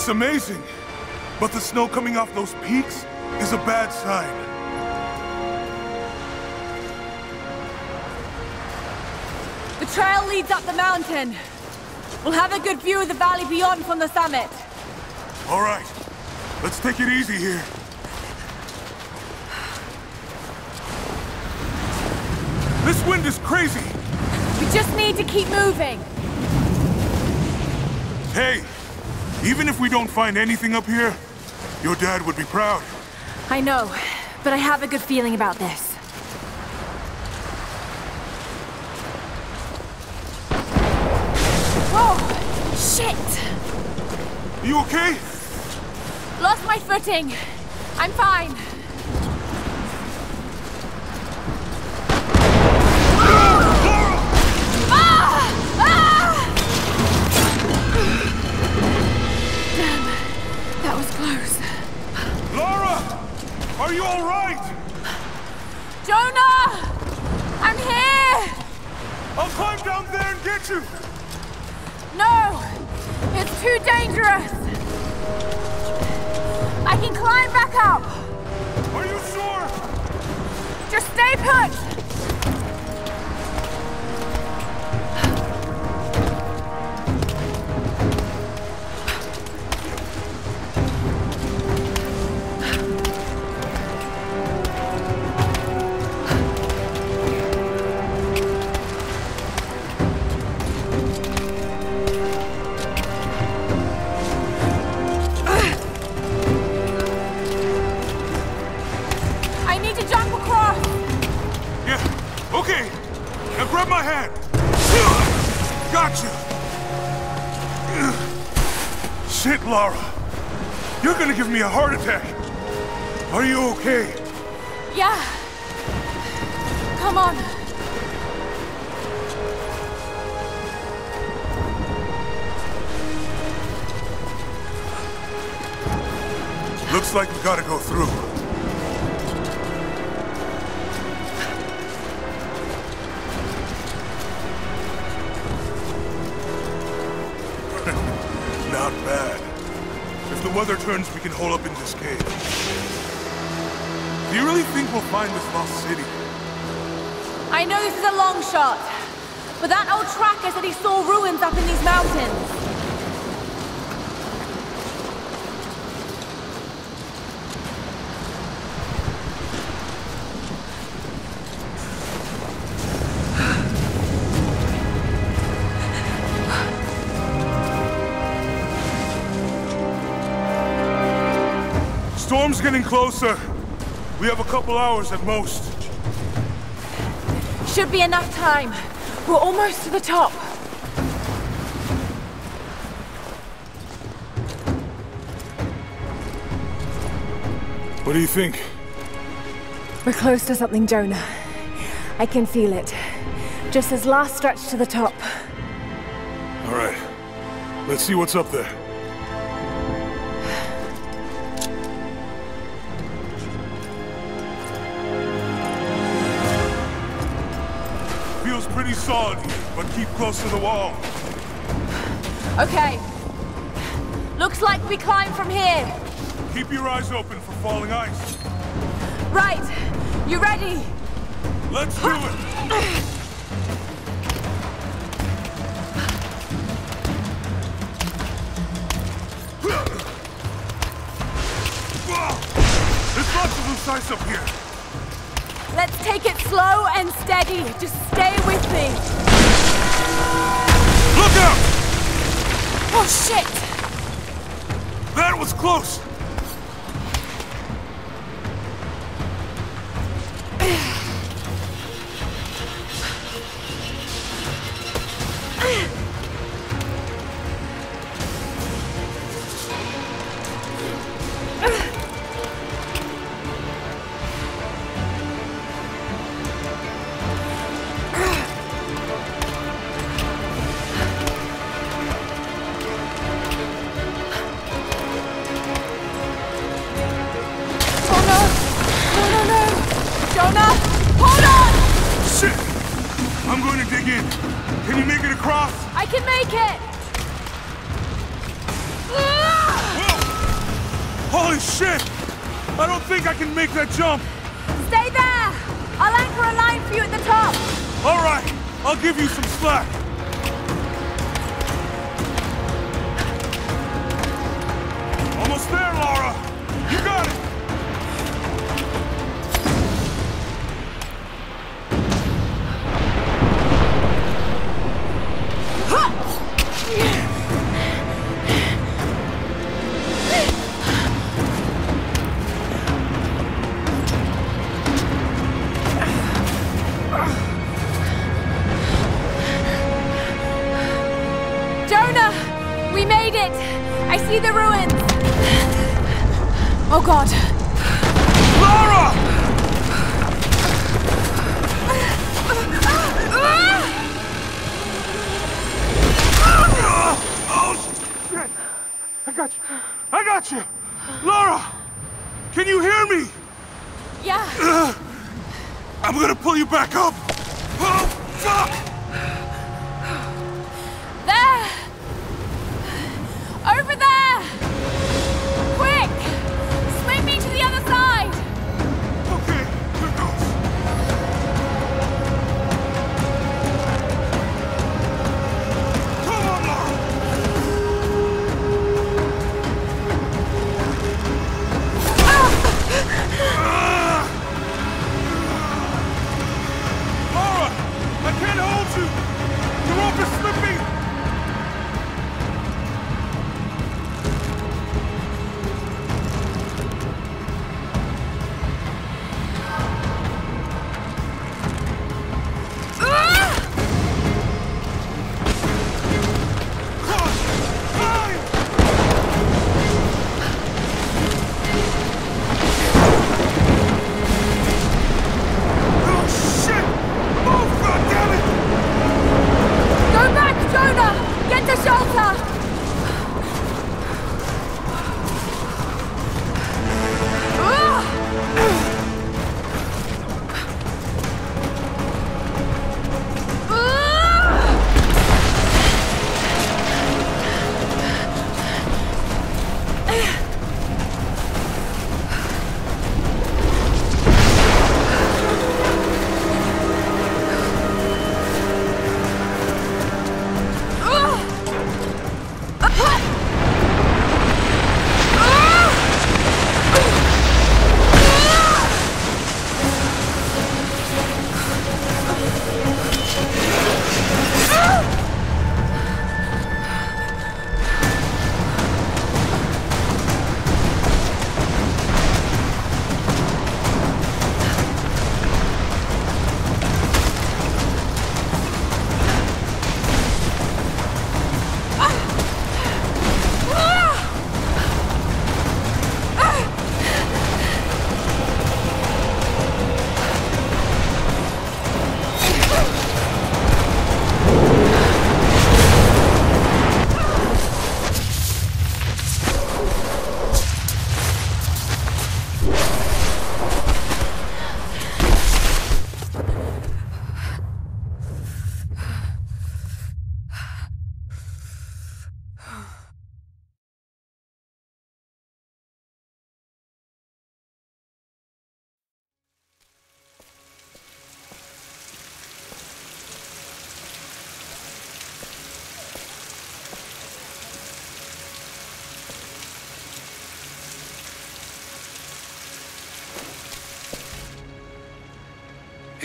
It's amazing. But the snow coming off those peaks is a bad sign. The trail leads up the mountain. We'll have a good view of the valley beyond from the summit. All right. Let's take it easy here. This wind is crazy. We just need to keep moving. Hey, even if we don't find anything up here, your dad would be proud. I know, but I have a good feeling about this. Whoa! Shit! Are you okay? Lost my footing. I'm fine. Do you really think we'll find this lost city? I know this is a long shot, but that old tracker said he saw ruins up in these mountains. storm's getting closer. We have a couple hours at most. Should be enough time. We're almost to the top. What do you think? We're close to something, Jonah. I can feel it. Just this last stretch to the top. All right. Let's see what's up there. but keep close to the wall. Okay. Looks like we climb from here. Keep your eyes open for falling ice. Right. You ready? Let's do it! Shit! That was close!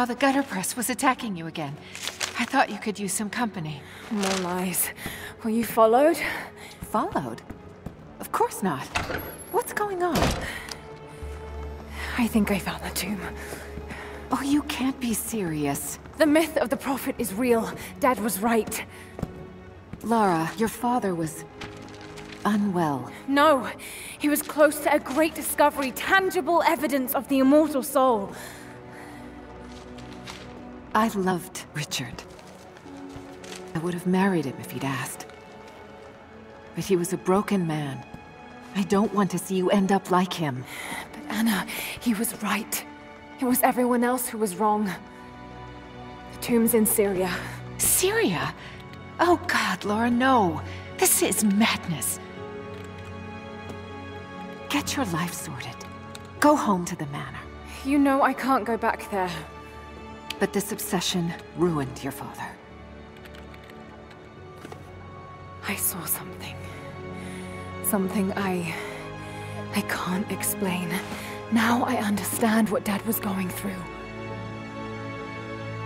Saw the gutter press was attacking you again. I thought you could use some company. No lies. Were you followed? Followed? Of course not. What's going on? I think I found the tomb. Oh, you can't be serious. The myth of the Prophet is real. Dad was right. Lara, your father was... unwell. No, he was close to a great discovery, tangible evidence of the immortal soul. I loved Richard. I would have married him if he'd asked. But he was a broken man. I don't want to see you end up like him. But Anna, he was right. It was everyone else who was wrong. The tomb's in Syria. Syria? Oh God, Lara, no. This is madness. Get your life sorted. Go home to the manor. You know I can't go back there. But this obsession ruined your father. I saw something. Something I... I can't explain. Now I understand what Dad was going through.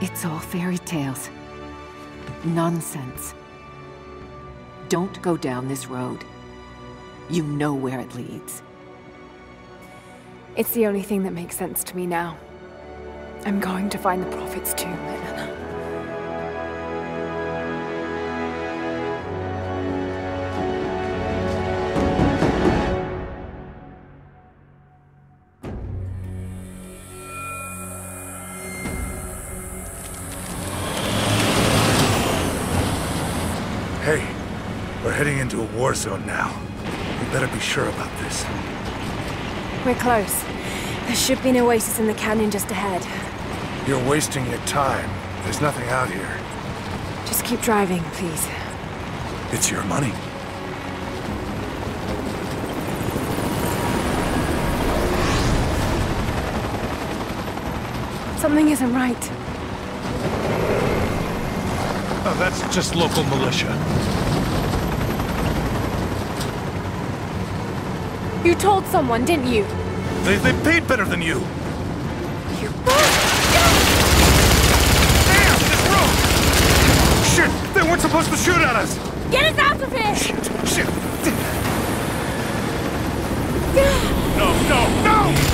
It's all fairy tales. Nonsense. Don't go down this road. You know where it leads. It's the only thing that makes sense to me now. I'm going to find the Prophet's tomb, Anna. Hey, we're heading into a war zone now. We better be sure about this. We're close. There should be an oasis in the canyon just ahead. You're wasting your time. There's nothing out here. Just keep driving, please. It's your money. Something isn't right. Oh, that's just local militia. You told someone, didn't you? They, they paid better than you. You... Damn, this road! Supposed to shoot at us! Get us out of here! Shit! Shit! No, no, no!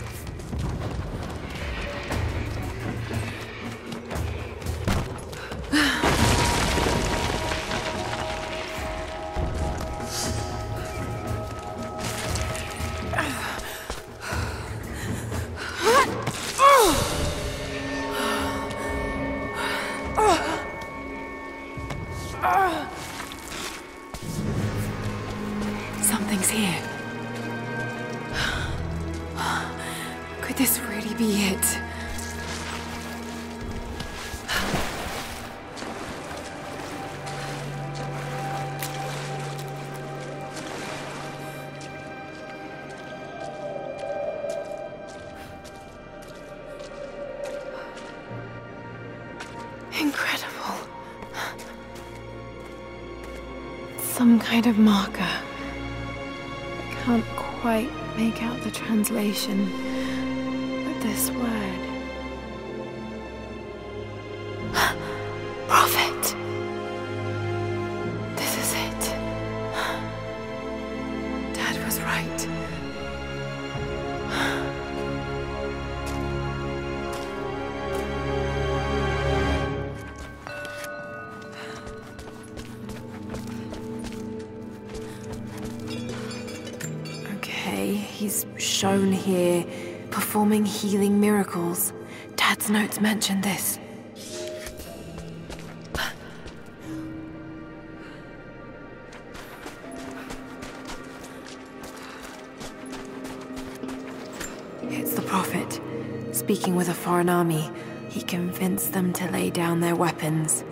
Dad's notes mention this. It's the Prophet. Speaking with a foreign army, he convinced them to lay down their weapons.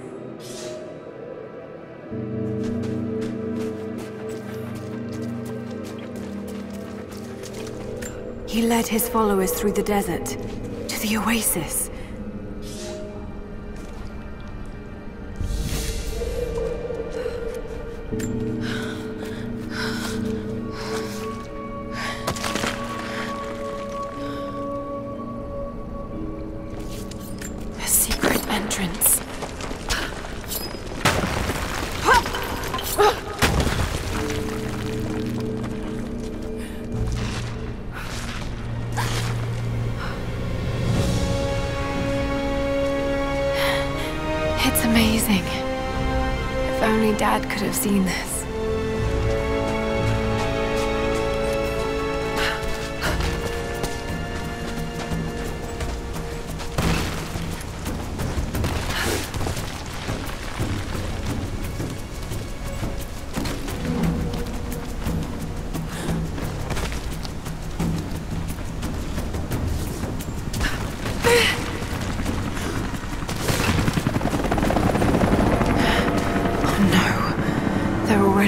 He led his followers through the desert the oasis.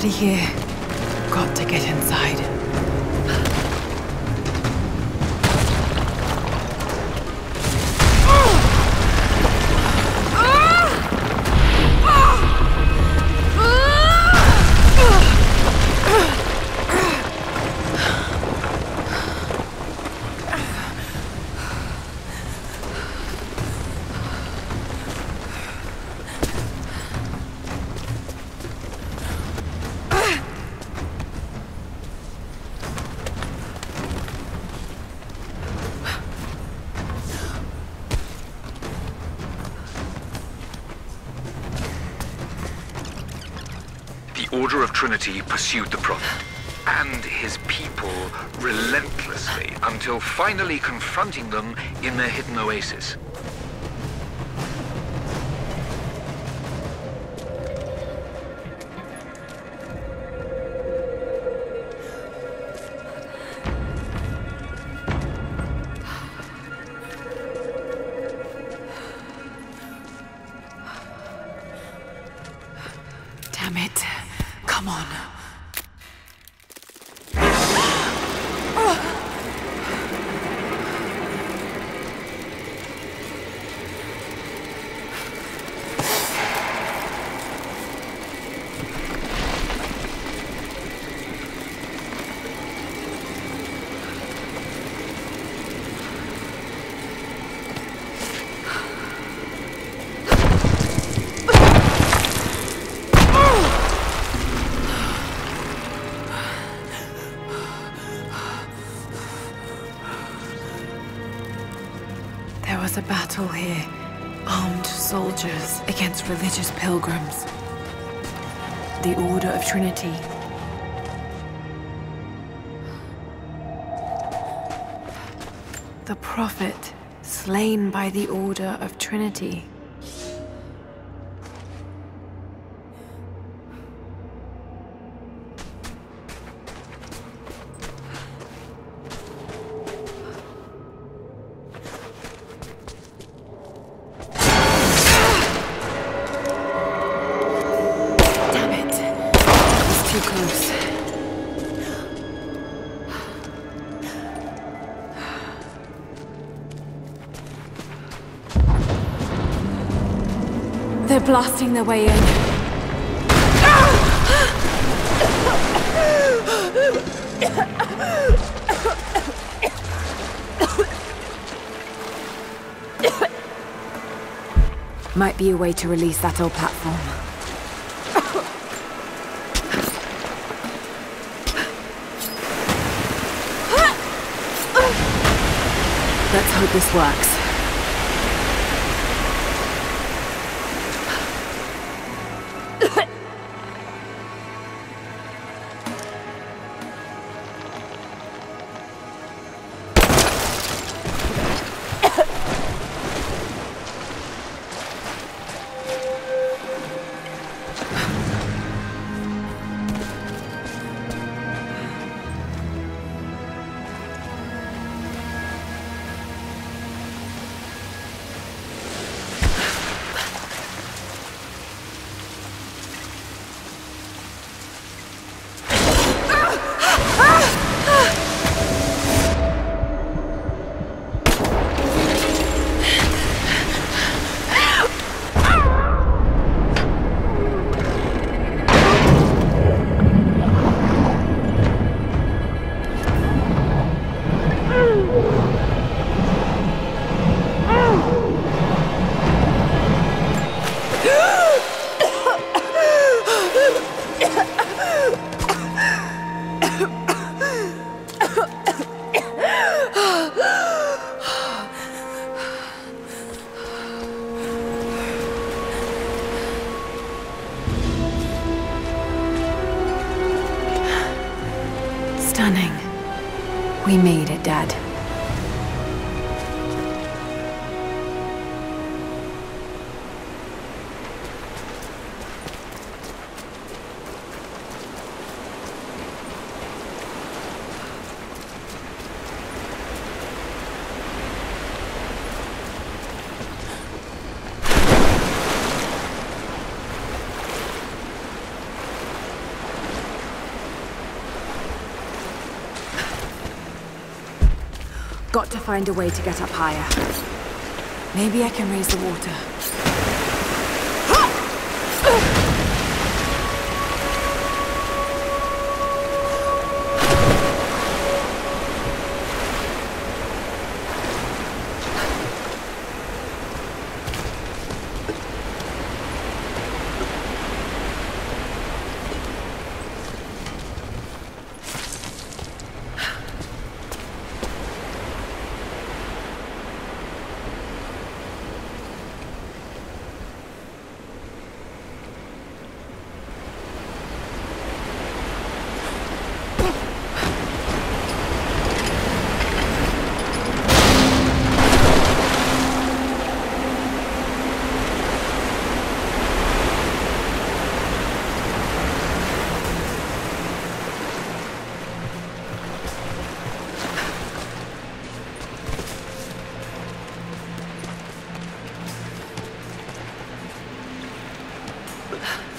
Already here. Order of Trinity pursued the Prophet and his people relentlessly until finally confronting them in their hidden oasis. Battle here. Armed soldiers against religious pilgrims. The Order of Trinity. The Prophet, slain by the Order of Trinity. Blasting their way in. Might be a way to release that old platform. Let's hope this works. Find a way to get up higher. Maybe I can raise the water. 了。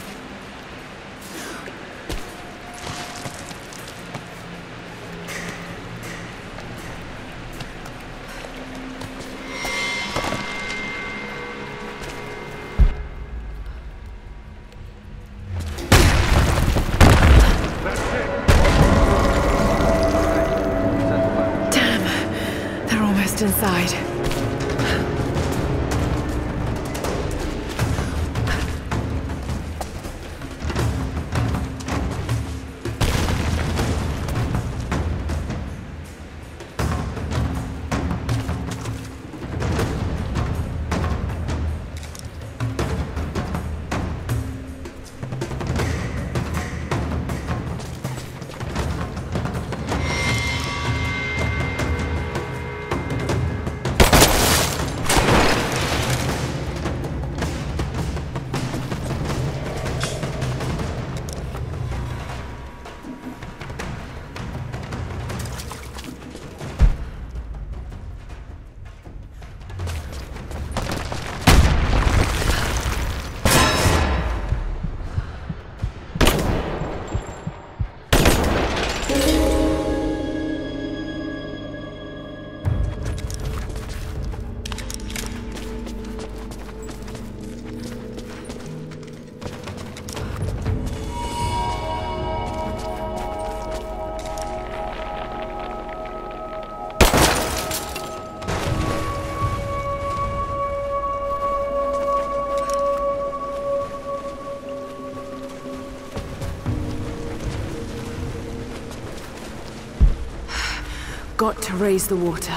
Got to raise the water.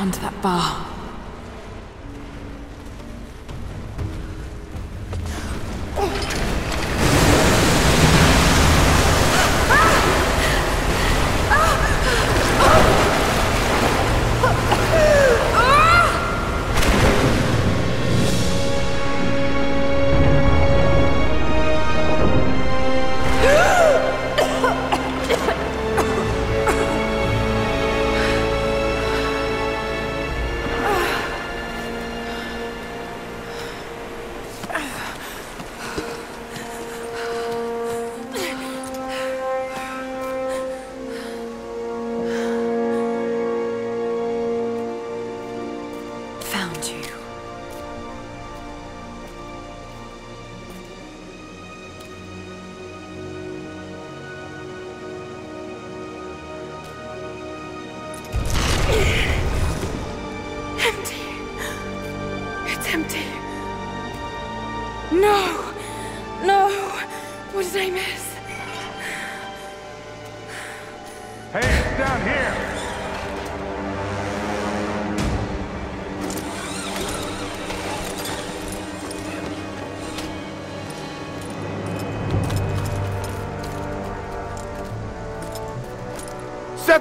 Onto that bar.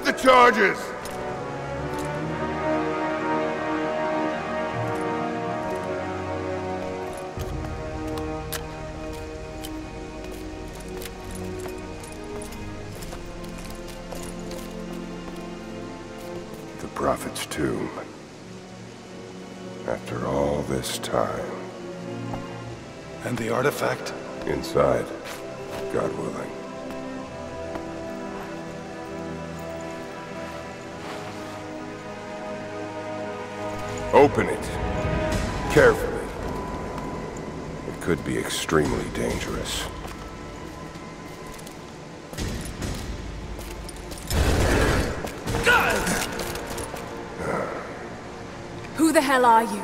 The charges! The Prophet's tomb. After all this time. And the artifact? Inside. Extremely dangerous. Who the hell are you?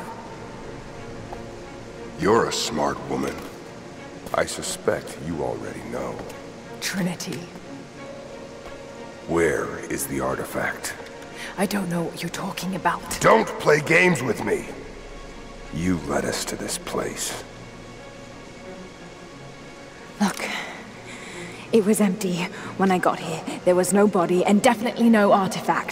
You're a smart woman. I suspect you already know. Trinity. Where is the artifact? I don't know what you're talking about. Don't play games with me! You led us to this place. It was empty when I got here. There was no body and definitely no artifact.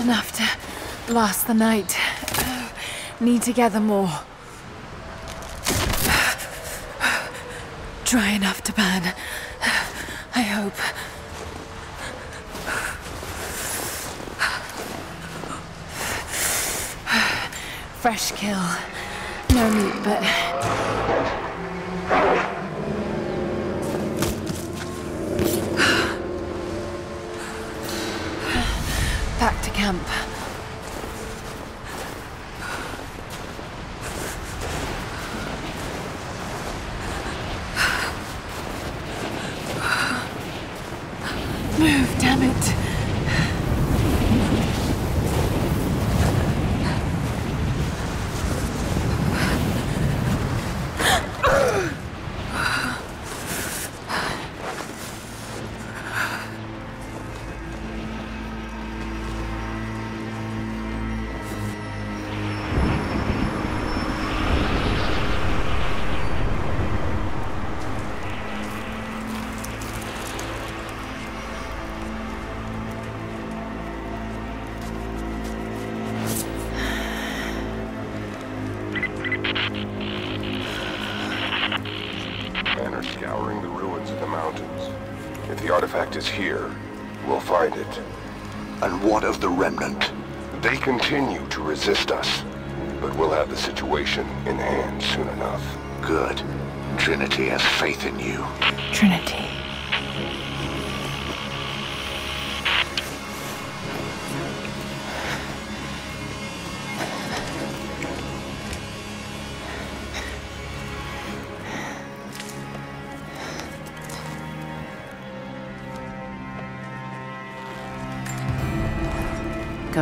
enough to last the night. Need to gather more. Dry enough to burn. I hope. Fresh kill.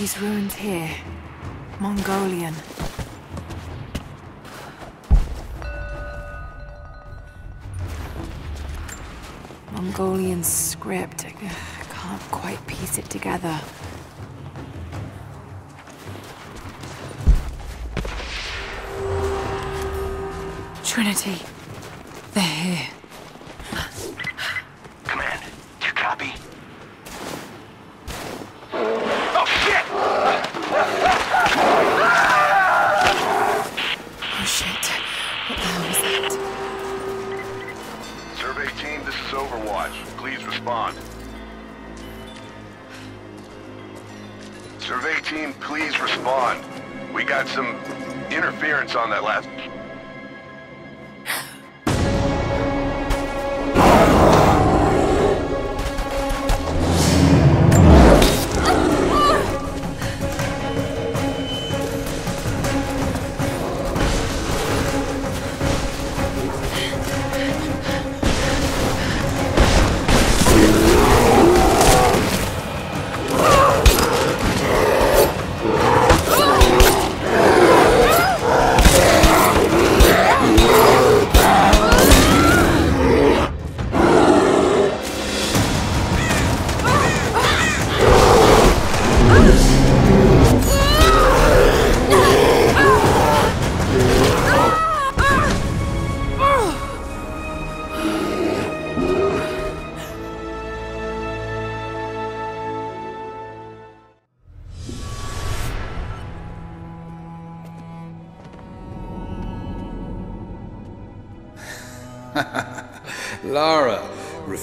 These ruins here. Mongolian. Mongolian script. I can't quite piece it together. Trinity. They're here.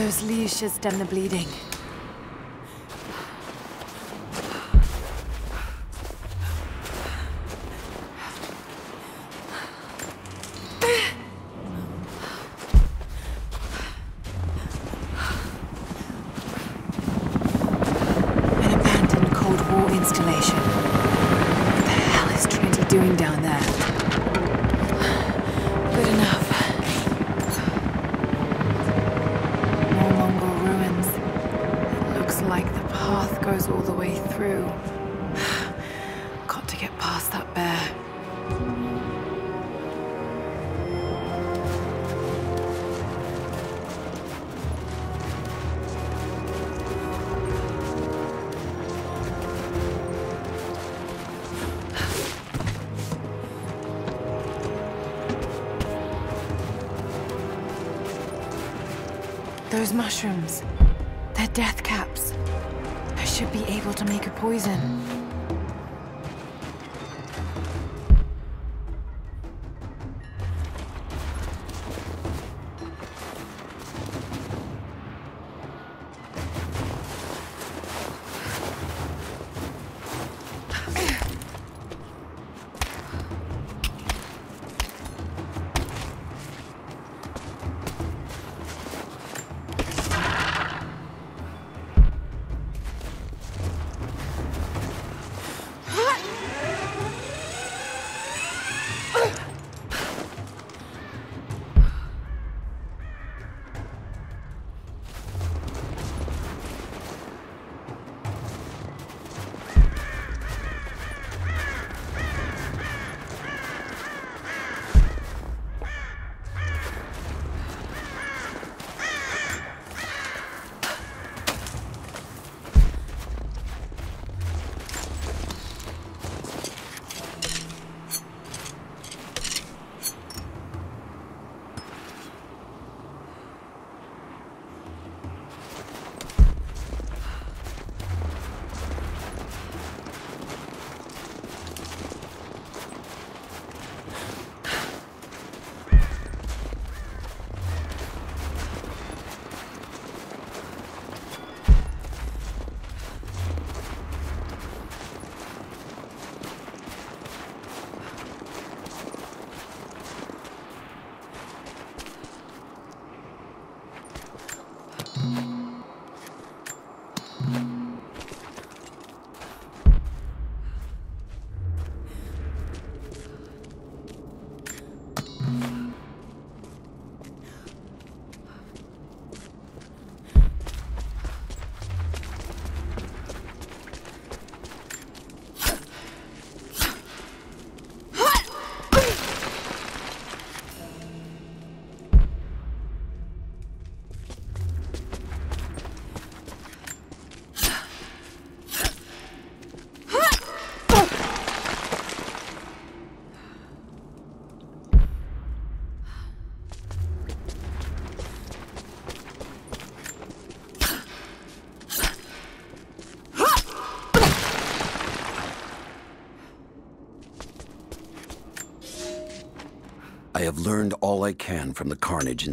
Those should stem the bleeding. Poison. Have learned all I can from the carnage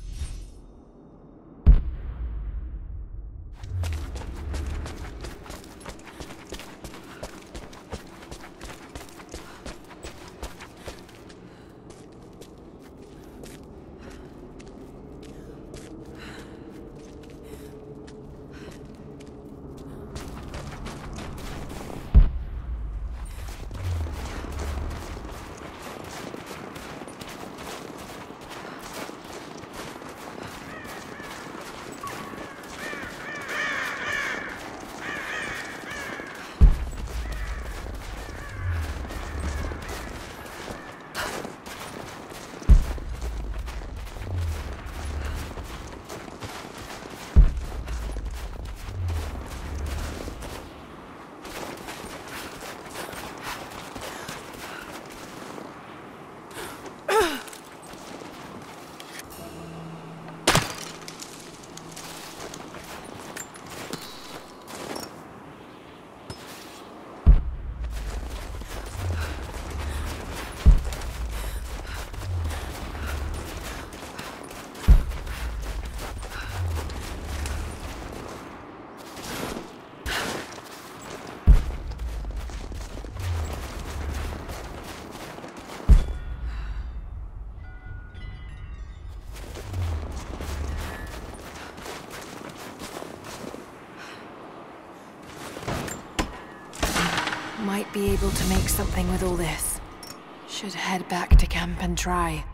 be able to make something with all this. Should head back to camp and try.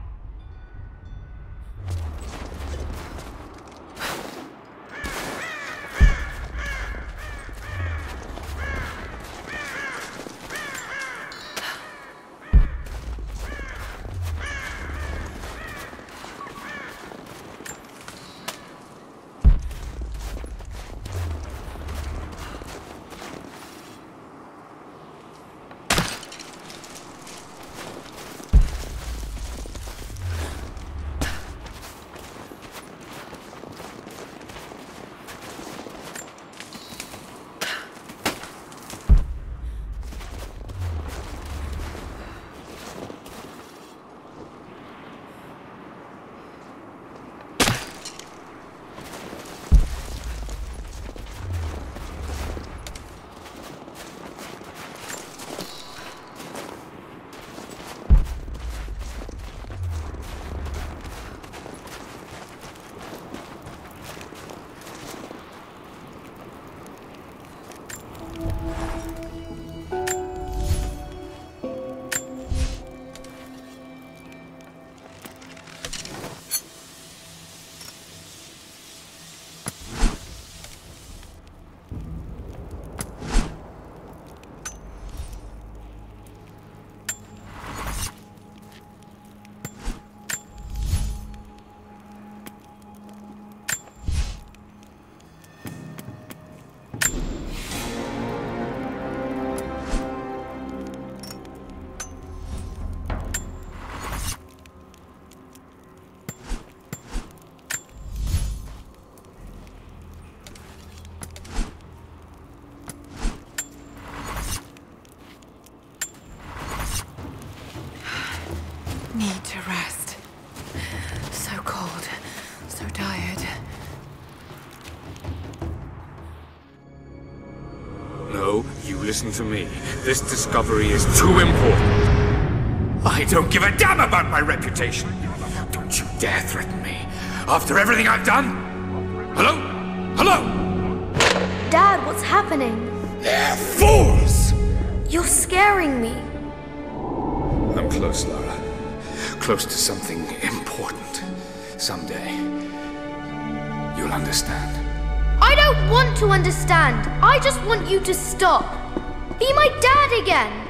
Listen to me. This discovery is too important. I don't give a damn about my reputation. Don't you dare threaten me. After everything I've done? Hello? Hello? Dad, what's happening? They're fools! You're scaring me. I'm close, Lara. Close to something important. Someday, you'll understand. I don't want to understand. I just want you to stop. Be my dad again.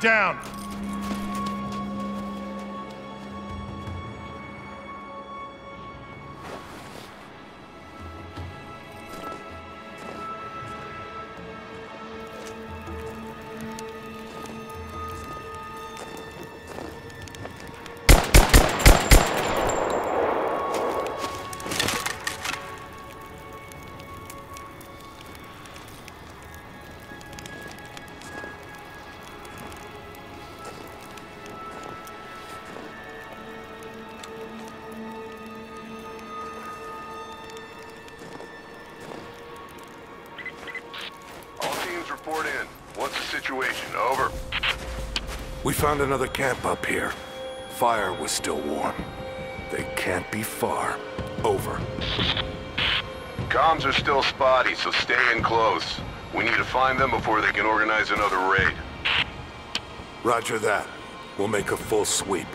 Down! Found another camp up here. Fire was still warm. They can't be far. Over. Comms are still spotty, so stay in close. We need to find them before they can organize another raid. Roger that. We'll make a full sweep.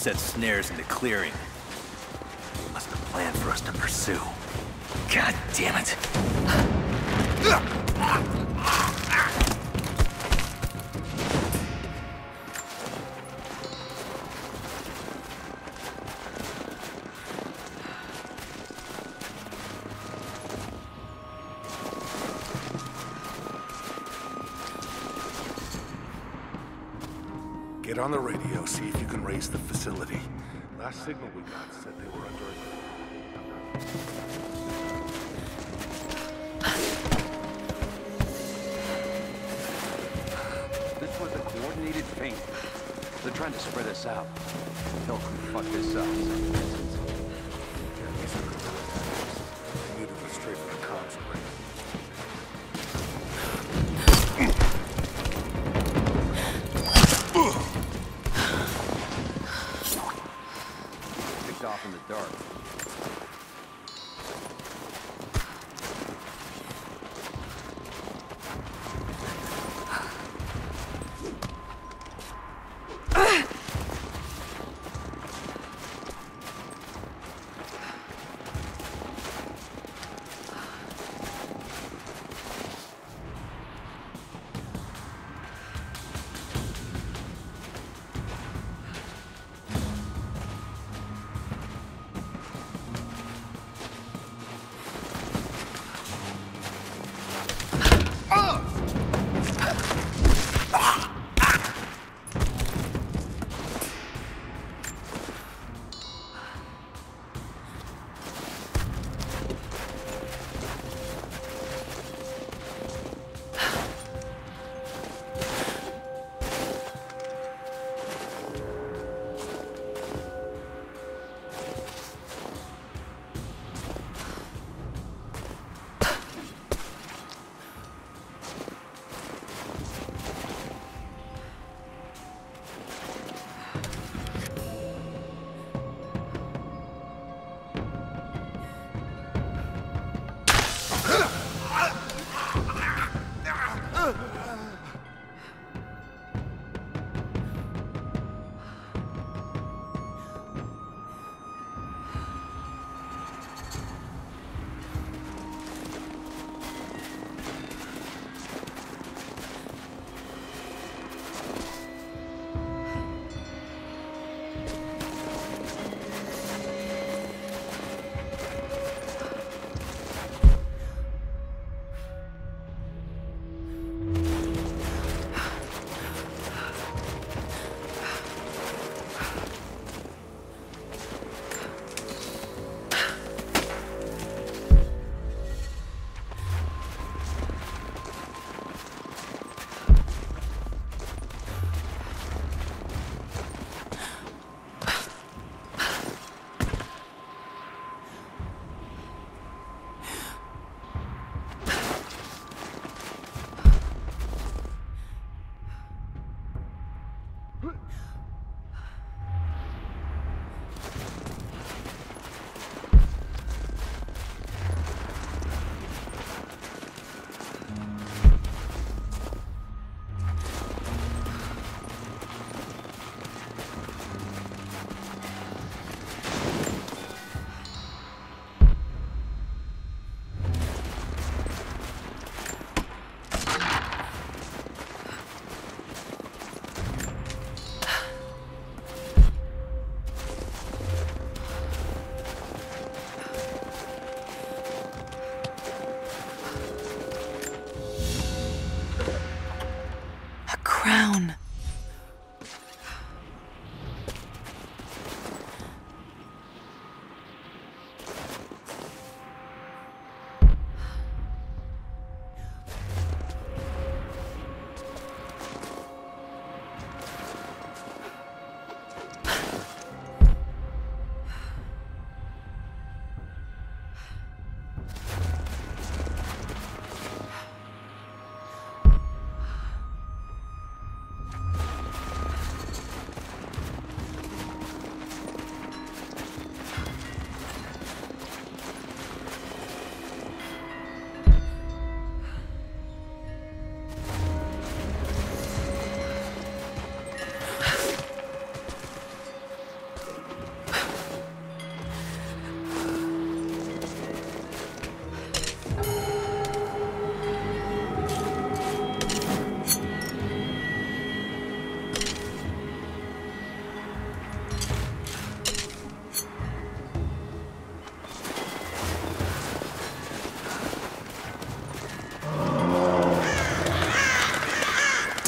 set snares in the clearing. last signal we got said they were under attack. This was a coordinated feint. They're trying to spread us out. They'll fuck this up.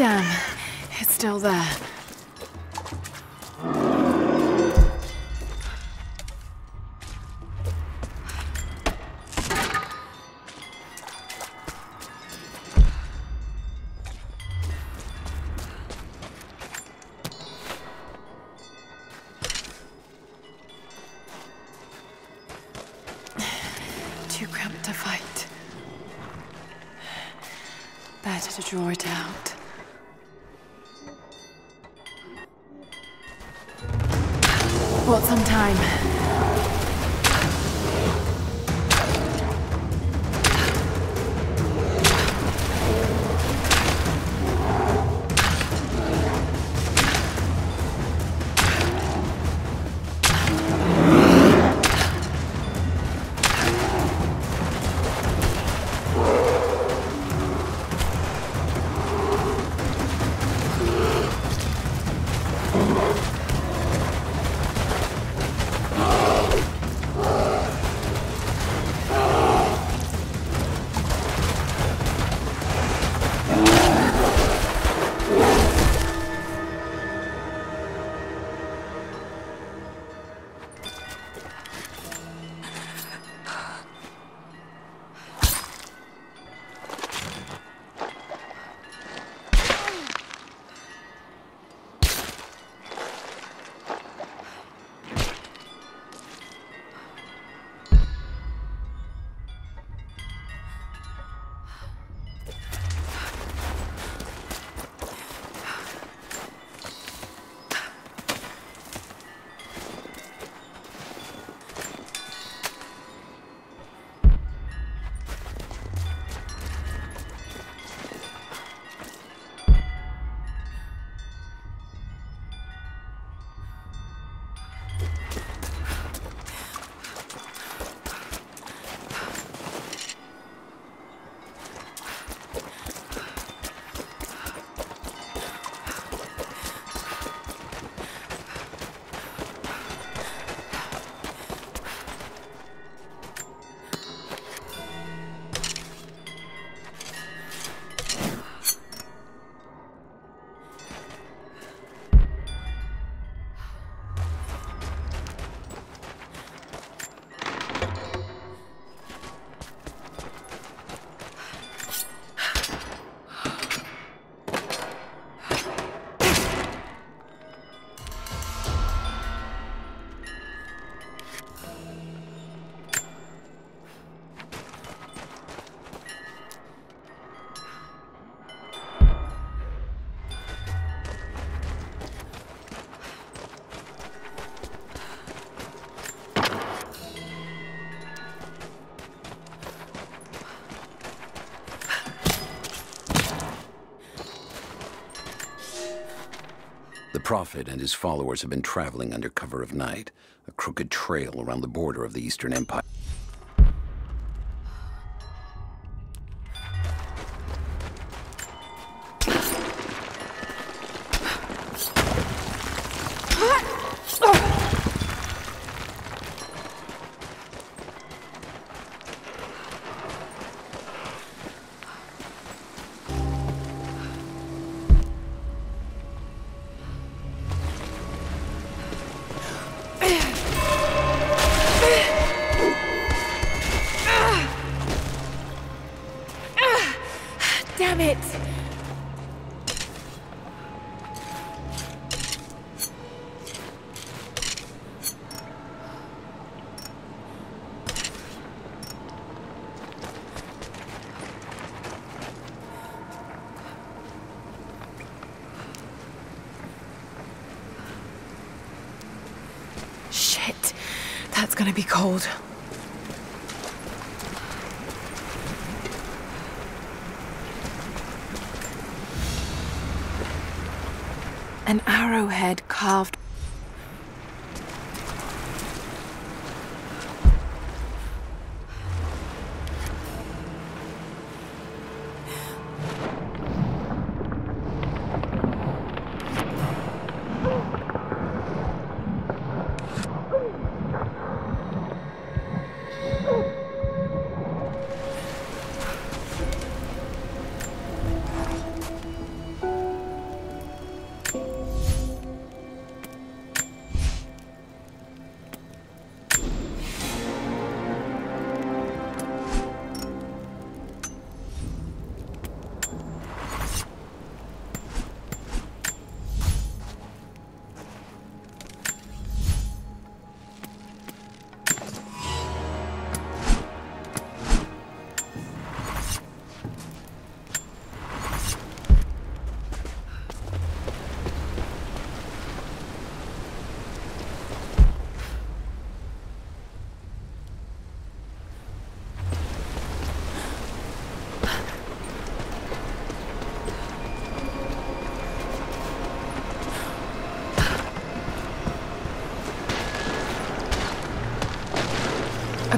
Damn, it's still there. Prophet and his followers have been traveling under cover of night, a crooked trail around the border of the Eastern Empire. Cold.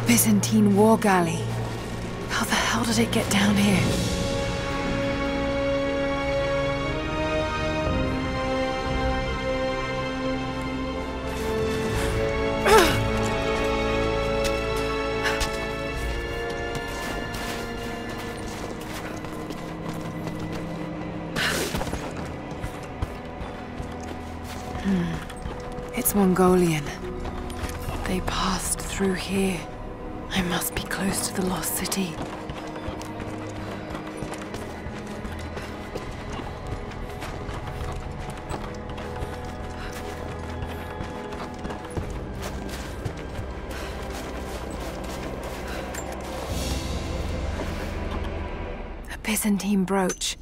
Byzantine war galley. How the hell did it get down here? Hmm. It's Mongolian. They passed through here. I must be close to the lost city. A Byzantine brooch.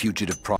Fugitive pro-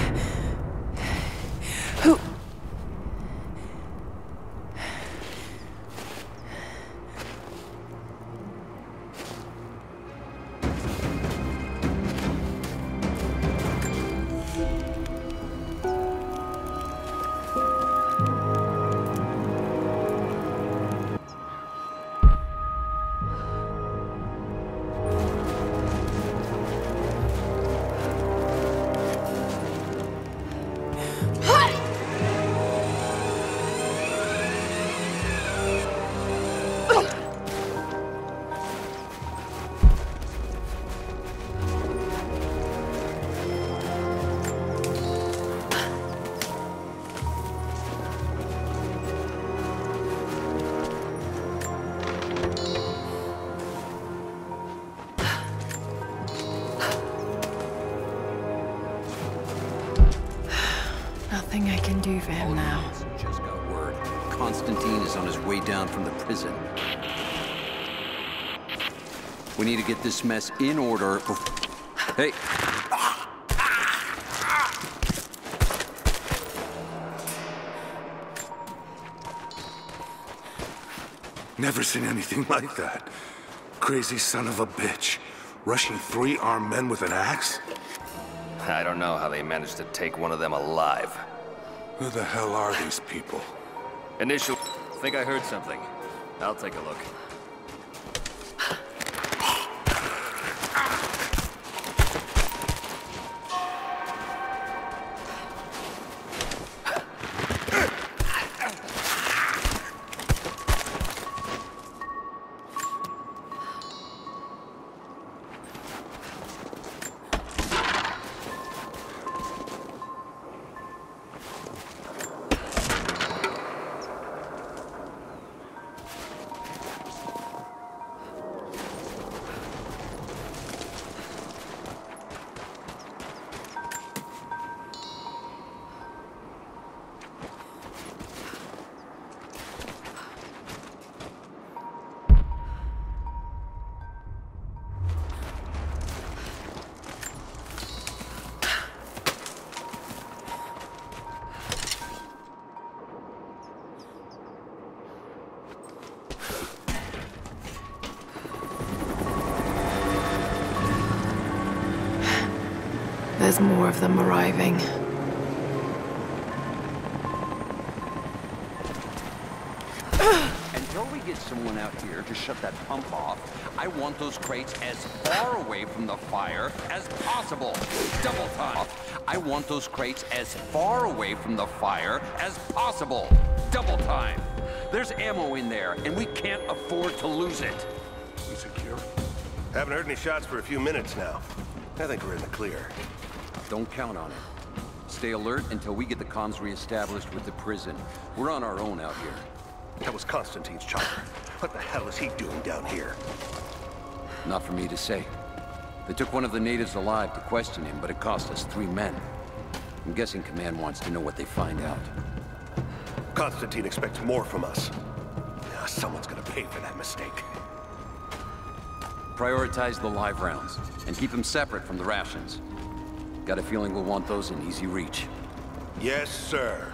This mess in order bef- Hey! Never seen anything like that. Crazy son of a bitch. Rushing three armed men with an axe? I don't know how they managed to take one of them alive. Who the hell are these people? Initial... think I heard something. I'll take a look. Them arriving. Until we get someone out here to shut that pump off, I want those crates as far away from the fire as possible. Double time. I want those crates as far away from the fire as possible. Double time. There's ammo in there, and we can't afford to lose it. We secure? Haven't heard any shots for a few minutes now. I think we're in the clear. Don't count on it. Stay alert until we get the comms reestablished with the prison. We're on our own out here. That was Constantine's chopper. What the hell is he doing down here? Not for me to say. They took one of the natives alive to question him, but it cost us three men. I'm guessing Command wants to know what they find out. Constantine expects more from us. Now, someone's gonna pay for that mistake. Prioritize the live rounds, and keep them separate from the rations. Got a feeling we'll want those in easy reach. Yes, sir.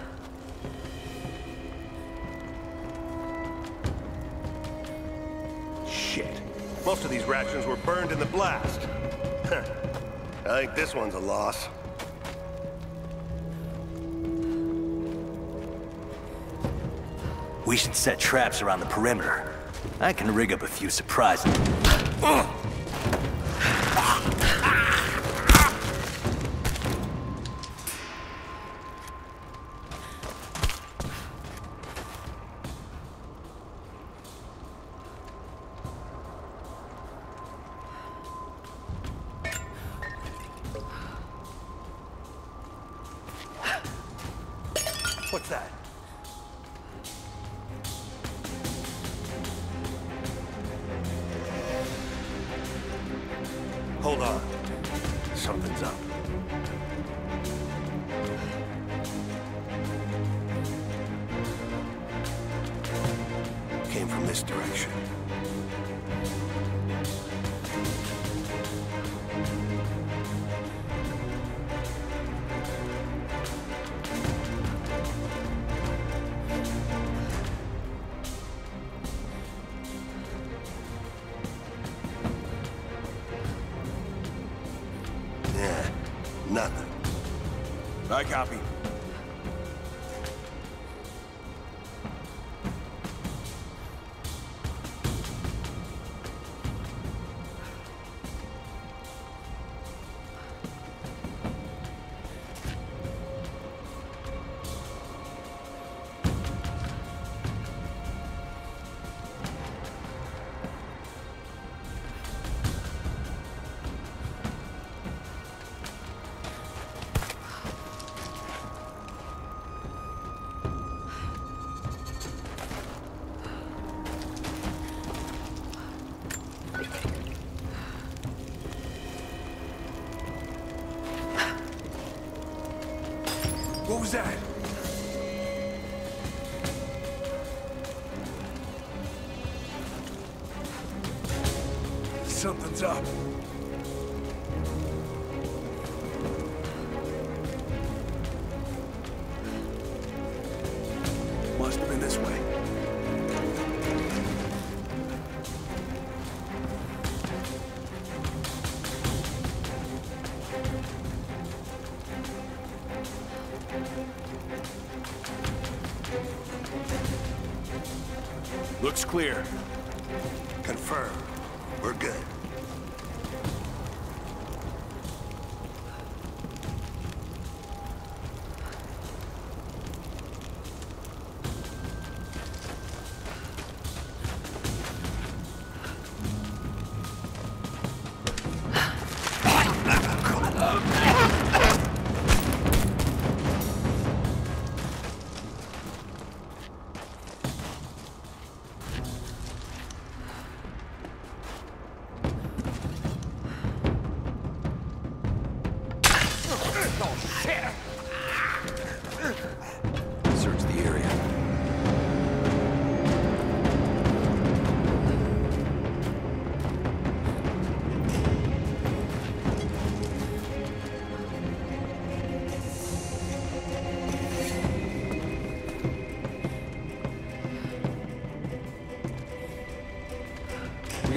Shit. Most of these rations were burned in the blast. I think this one's a loss. We should set traps around the perimeter. I can rig up a few surprises.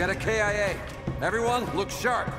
got a KIA. Everyone, look sharp.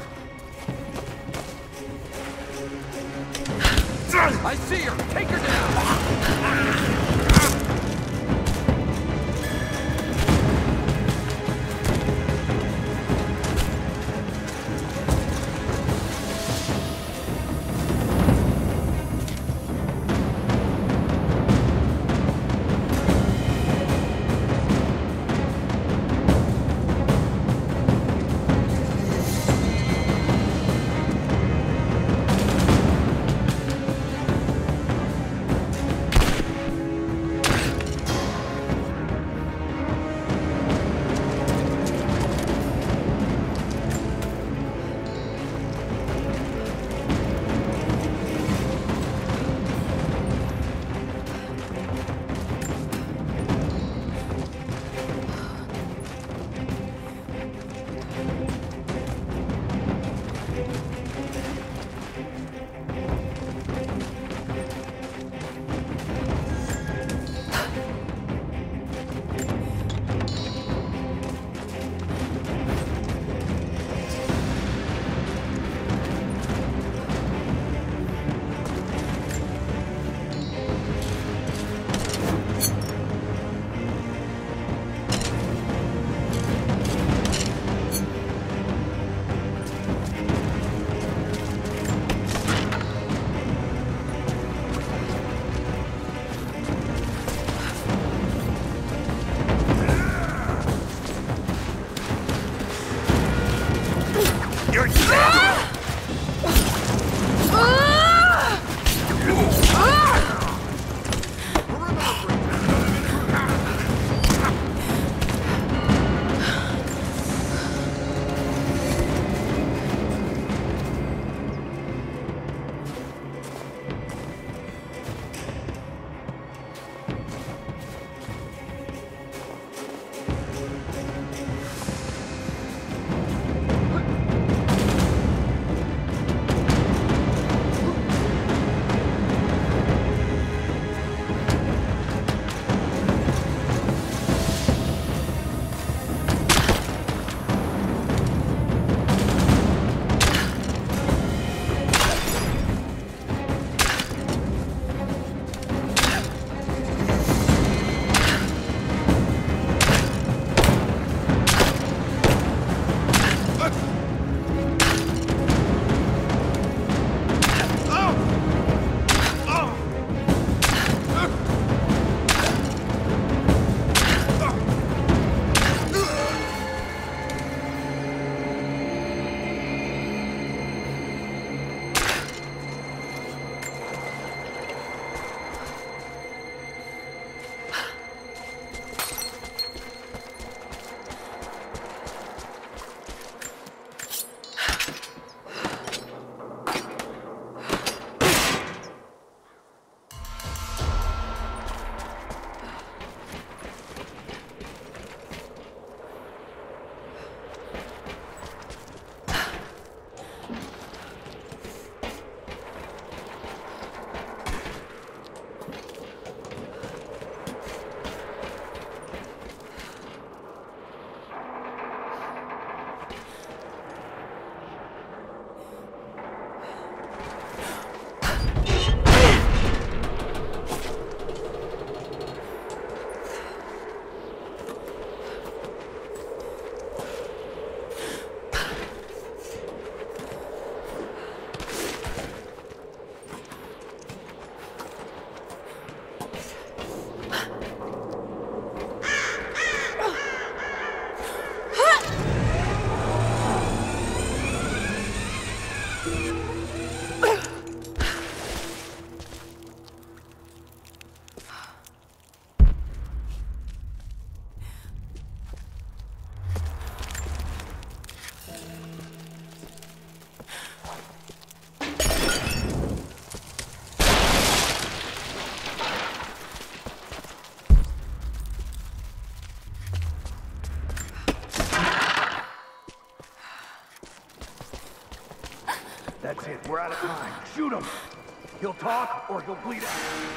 Or he'll bleed out.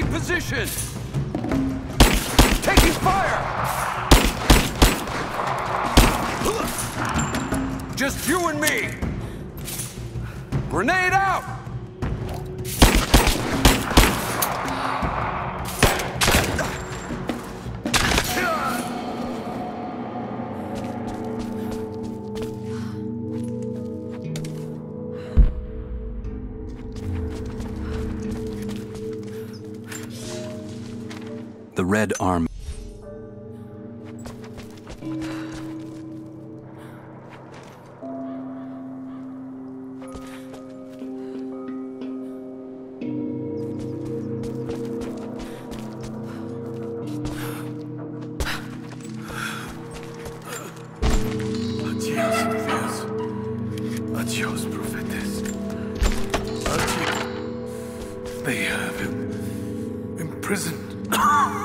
Taking position! They have him imprisoned.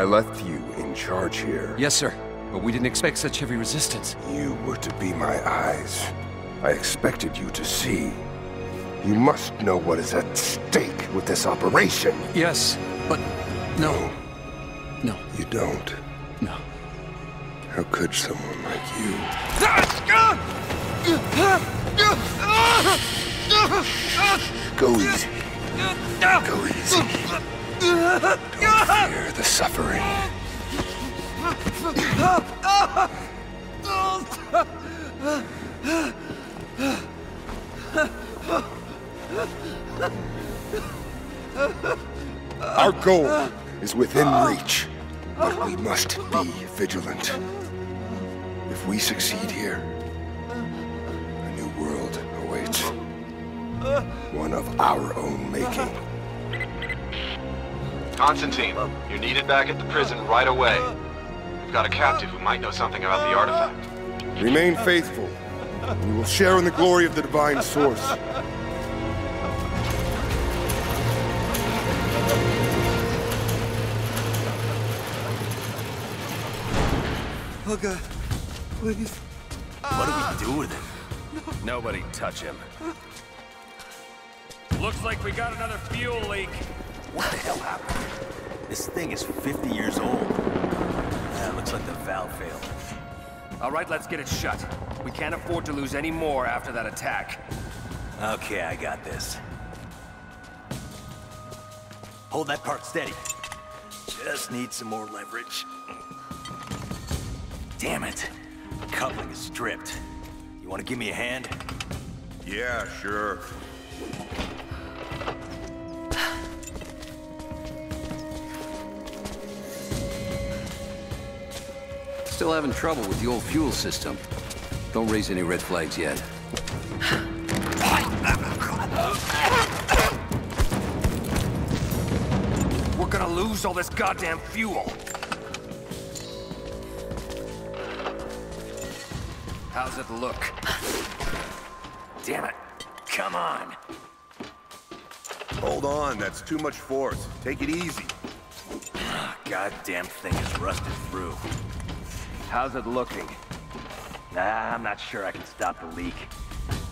I left you in charge here. Yes, sir. But we didn't expect such heavy resistance. You were to be my eyes. I expected you to see. You must know what is at stake with this operation. Yes, but no. No. You don't. No. How could someone like you? Go easy. Go easy. Fear the suffering. Our goal is within reach, but we must be vigilant. If we succeed here, a new world awaits. One of our own making. Constantine, you're needed back at the prison right away. We've got a captive who might know something about the artifact. Remain faithful. We will share in the glory of the divine source. Oh god, please. What do we do with him? Nobody touch him. Looks like we got another fuel leak. What the hell happened? This thing is 50 years old. Yeah, looks like the valve failed. All right, let's get it shut. We can't afford to lose any more after that attack. Okay, I got this. Hold that part steady. Just need some more leverage. Damn it. The Coupling is stripped. You want to give me a hand? Yeah, sure. still having trouble with the old fuel system. Don't raise any red flags yet. We're gonna lose all this goddamn fuel. How's it look? Damn it. Come on. Hold on, that's too much force. Take it easy. Ah, goddamn thing is rusted through. How's it looking? Nah, I'm not sure I can stop the leak.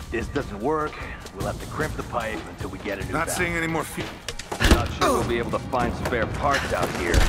This doesn't work. We'll have to crimp the pipe until we get a new Not valve. seeing any more feet. Not sure we'll be able to find spare parts out here.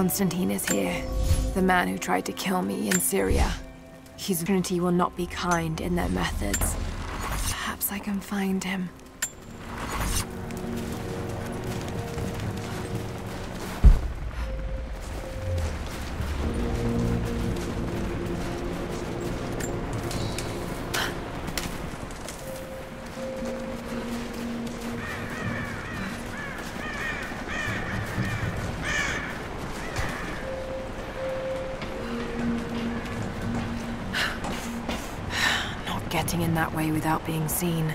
Constantine is here. The man who tried to kill me in Syria. His Trinity will not be kind in their methods. Perhaps I can find him. Without being seen.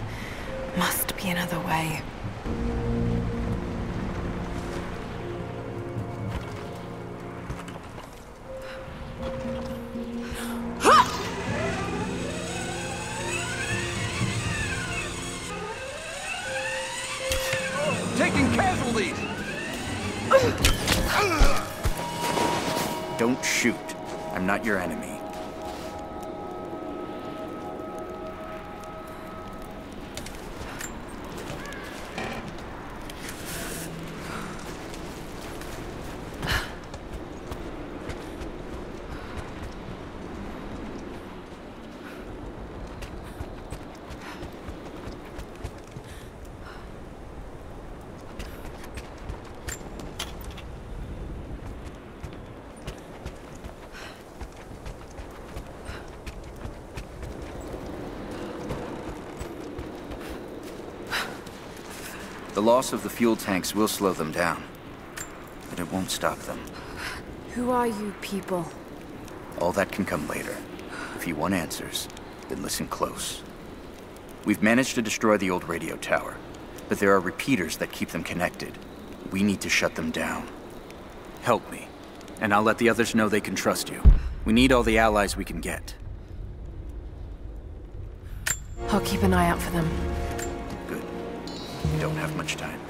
Must be another way. Loss of the fuel tanks will slow them down, but it won't stop them. Who are you people? All that can come later. If you want answers, then listen close. We've managed to destroy the old radio tower, but there are repeaters that keep them connected. We need to shut them down. Help me, and I'll let the others know they can trust you. We need all the allies we can get. I'll keep an eye out for them. Have much time.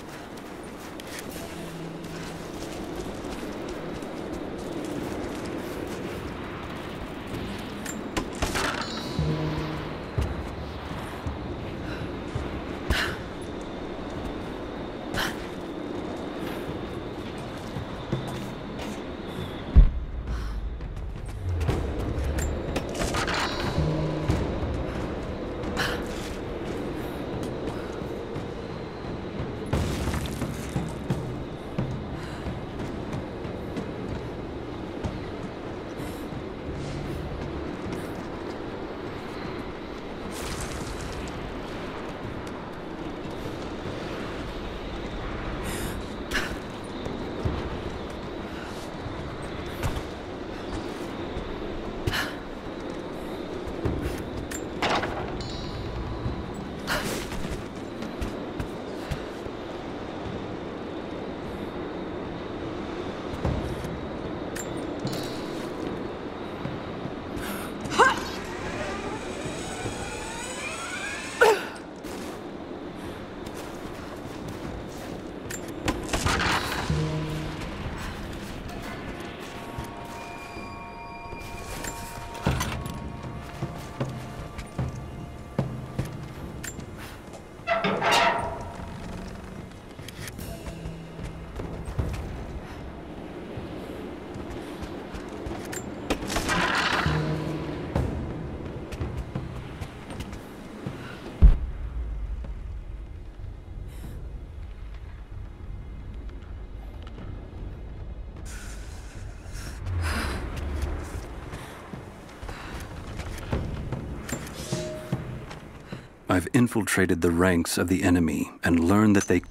I've infiltrated the ranks of the enemy and learned that they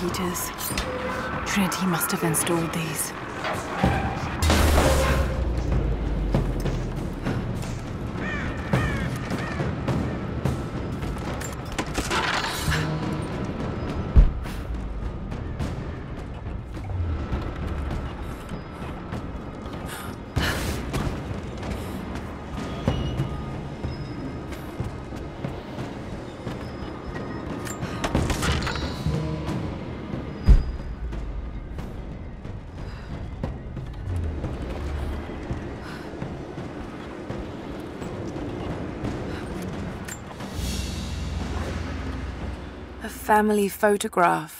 Trinity must have installed these. Family photograph.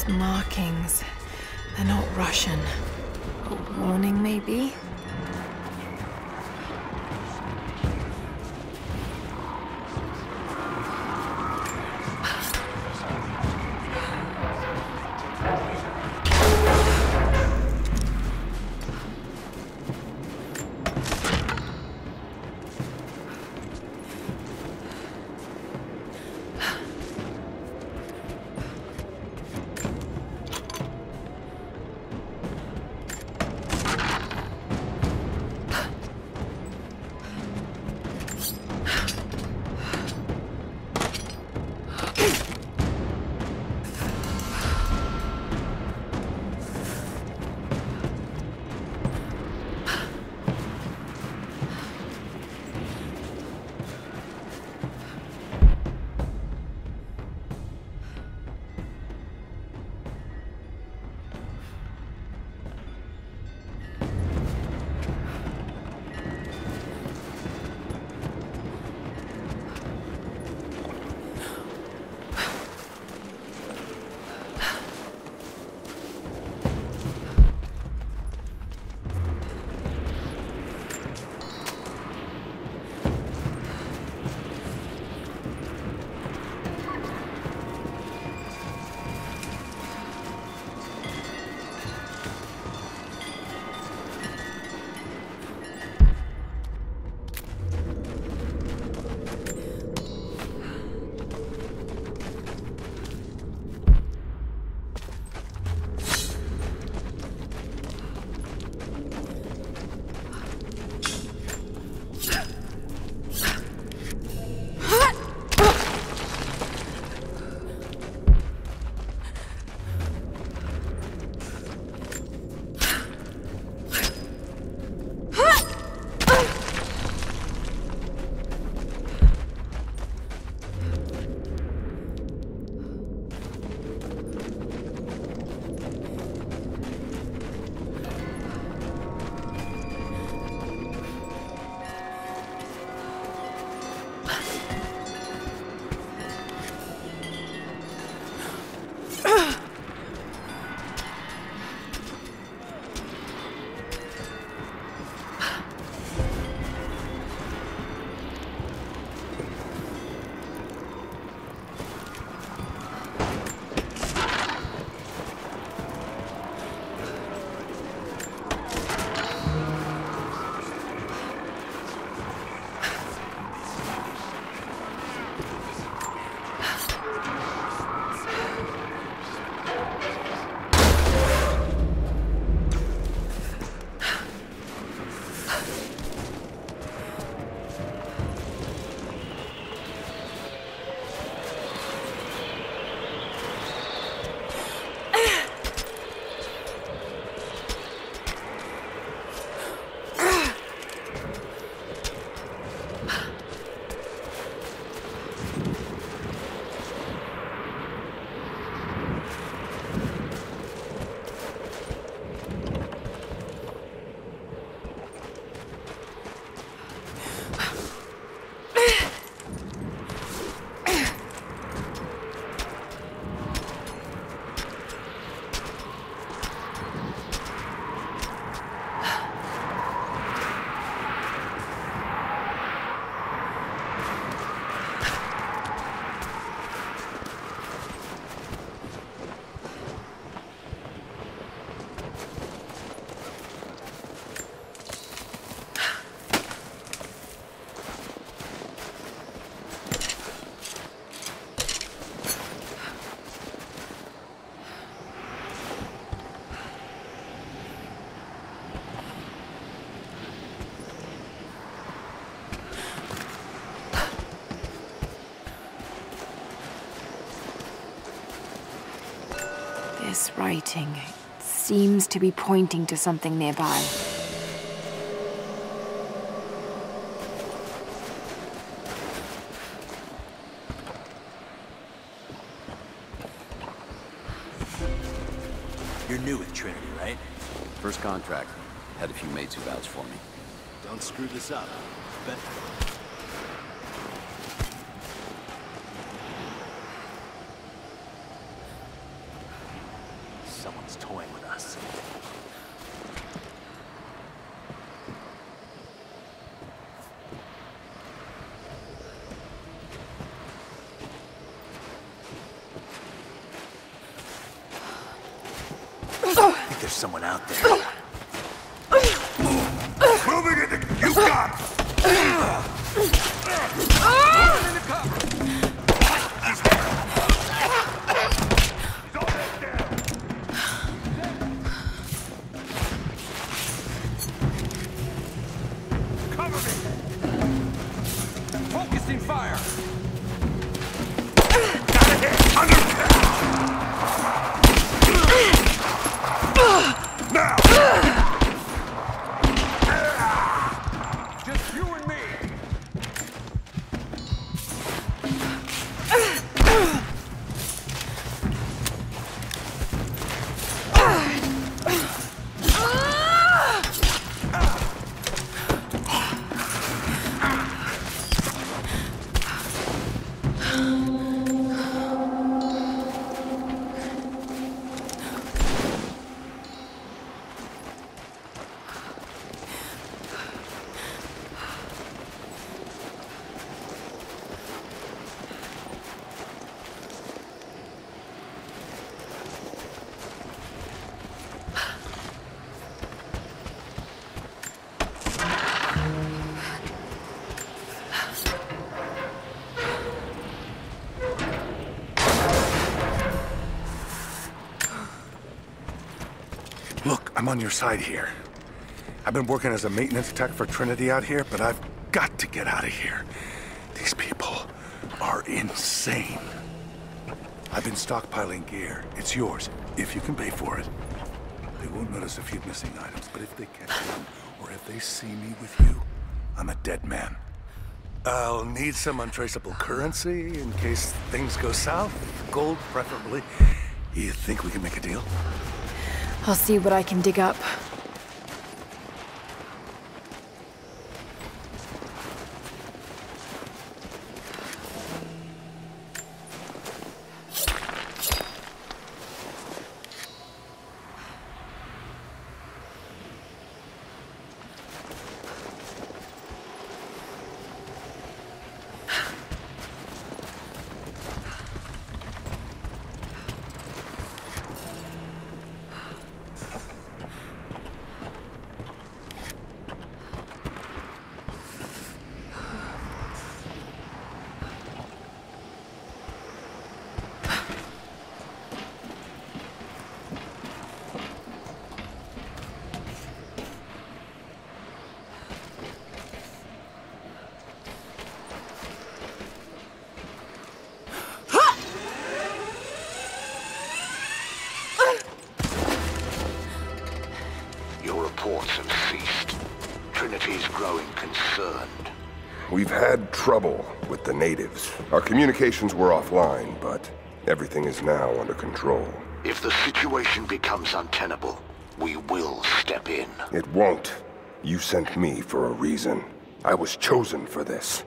These markings, they're not Russian. A warning, maybe? Writing seems to be pointing to something nearby. You're new with Trinity, right? First contract. Had a few mates who vouched for me. Don't screw this up. Bet. Someone's toying with us. I think there's someone out there. I'm on your side here. I've been working as a maintenance tech for Trinity out here, but I've got to get out of here. These people are insane. I've been stockpiling gear. It's yours, if you can pay for it. They won't notice a few missing items, but if they catch me, or if they see me with you, I'm a dead man. I'll need some untraceable currency in case things go south. Gold, preferably. You think we can make a deal? I'll see what I can dig up. Communications were offline, but everything is now under control. If the situation becomes untenable, we will step in. It won't. You sent me for a reason. I was chosen for this.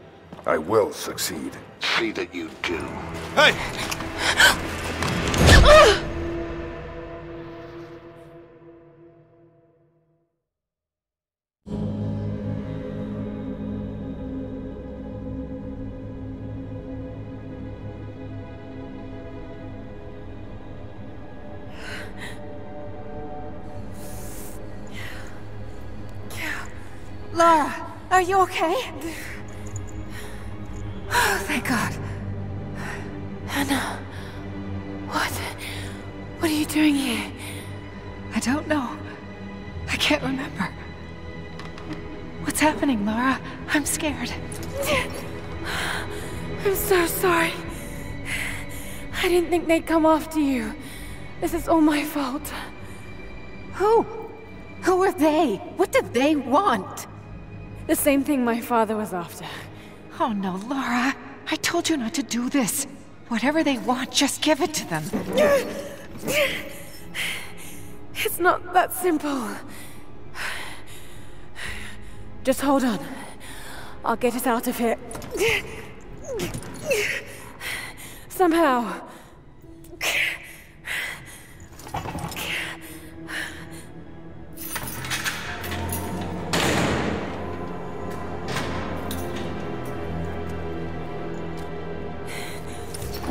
I will succeed. See that you do. Hey! okay? Oh, thank God. Anna, what? What are you doing here? I don't know. I can't remember. What's happening, Lara? I'm scared. I'm so sorry. I didn't think they'd come after you. This is all my fault. Who? Who are they? What did they want? The same thing my father was after. Oh no, Lara. I told you not to do this. Whatever they want, just give it to them. It's not that simple. Just hold on. I'll get us out of here. Somehow.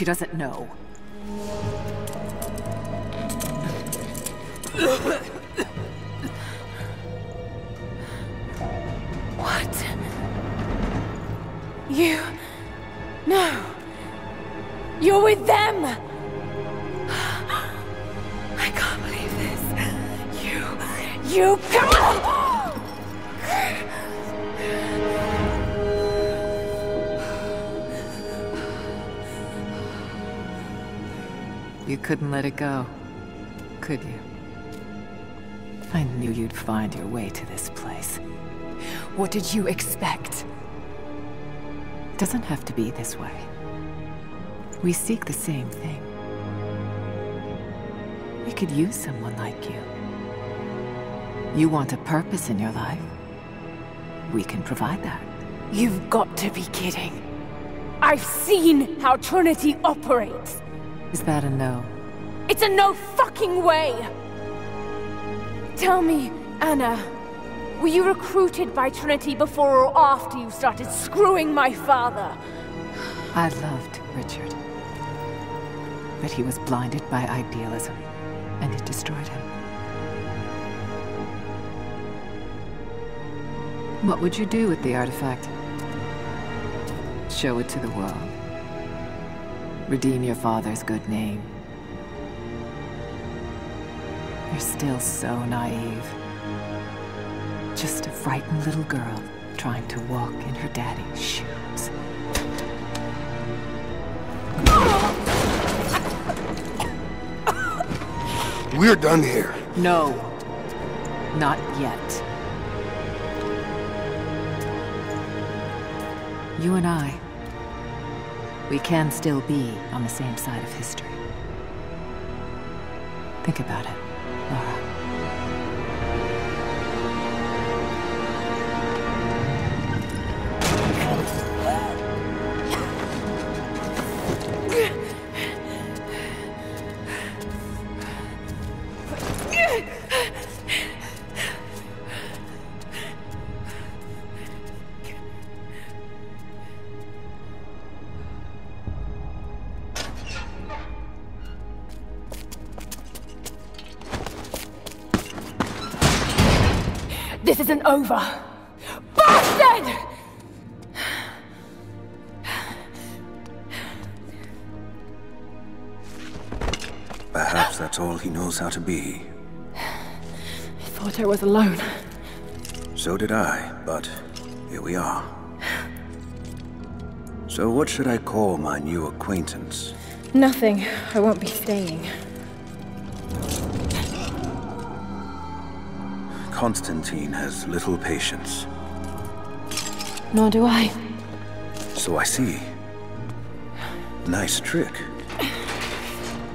She doesn't know. Did you expect? Doesn't have to be this way. We seek the same thing. We could use someone like you. You want a purpose in your life? We can provide that. You've got to be kidding. I've seen how Trinity operates. Is that a no? It's a no fucking way! Tell me, Anna, were you recruited by Trinity before or after you started screwing my father? I loved Richard. But he was blinded by idealism, and it destroyed him. What would you do with the artifact? Show it to the world. Redeem your father's good name. You're still so naive. Just a frightened little girl trying to walk in her daddy's shoes. We're done here. No. Not yet. You and I, we can still be on the same side of history. Think about it, over. Bastard! Perhaps that's all he knows how to be. I thought I was alone. So did I, but here we are. So what should I call my new acquaintance? Nothing. I won't be staying. Constantine has little patience. Nor do I. So I see. Nice trick.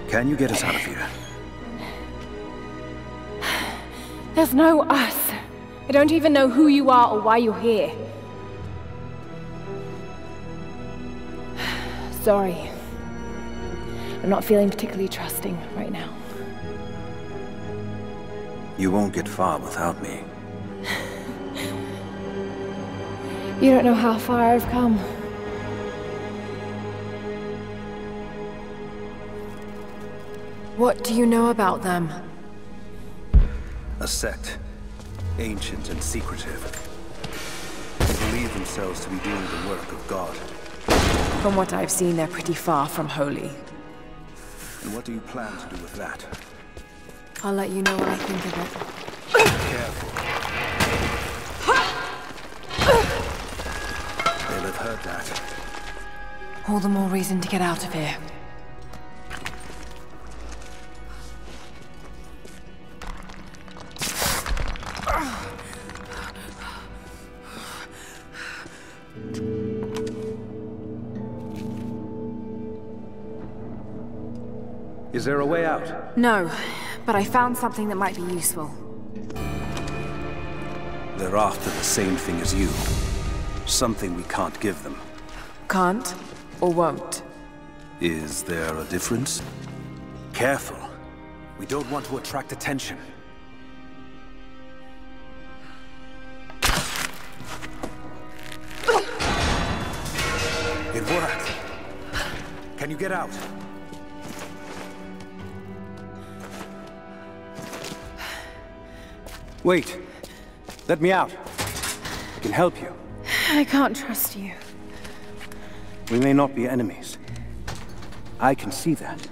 Can you get us out of here? There's no us. I don't even know who you are or why you're here. Sorry. I'm not feeling particularly trusting right now. You won't get far without me. You don't know how far I've come. What do you know about them? A sect. Ancient and secretive. They believe themselves to be doing the work of God. From what I've seen, they're pretty far from holy. And what do you plan to do with that? I'll let you know what I think of it. Careful. They'll have heard that. All the more reason to get out of here. Is there a way out? No, but I found something that might be useful. They're after the same thing as you. Something we can't give them. Can't or won't. Is there a difference? Careful. We don't want to attract attention. It worked. Can you get out? Wait. Let me out. I can help you. I can't trust you. We may not be enemies. I can see that.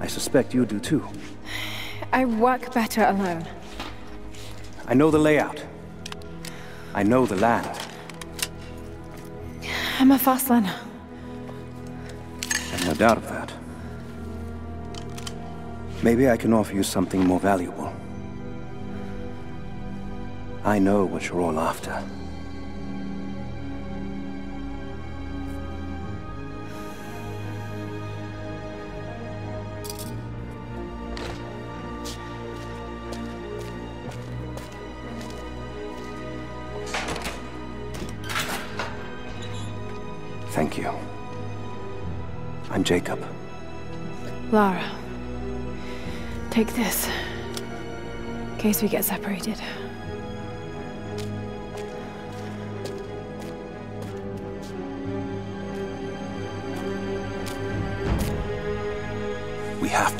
I suspect you do too. I work better alone. I know the layout. I know the land. I'm a fast learner. I've no doubt of that. Maybe I can offer you something more valuable. I know what you're all after. Thank you. I'm Jacob. Lara. Take this. In case we get separated.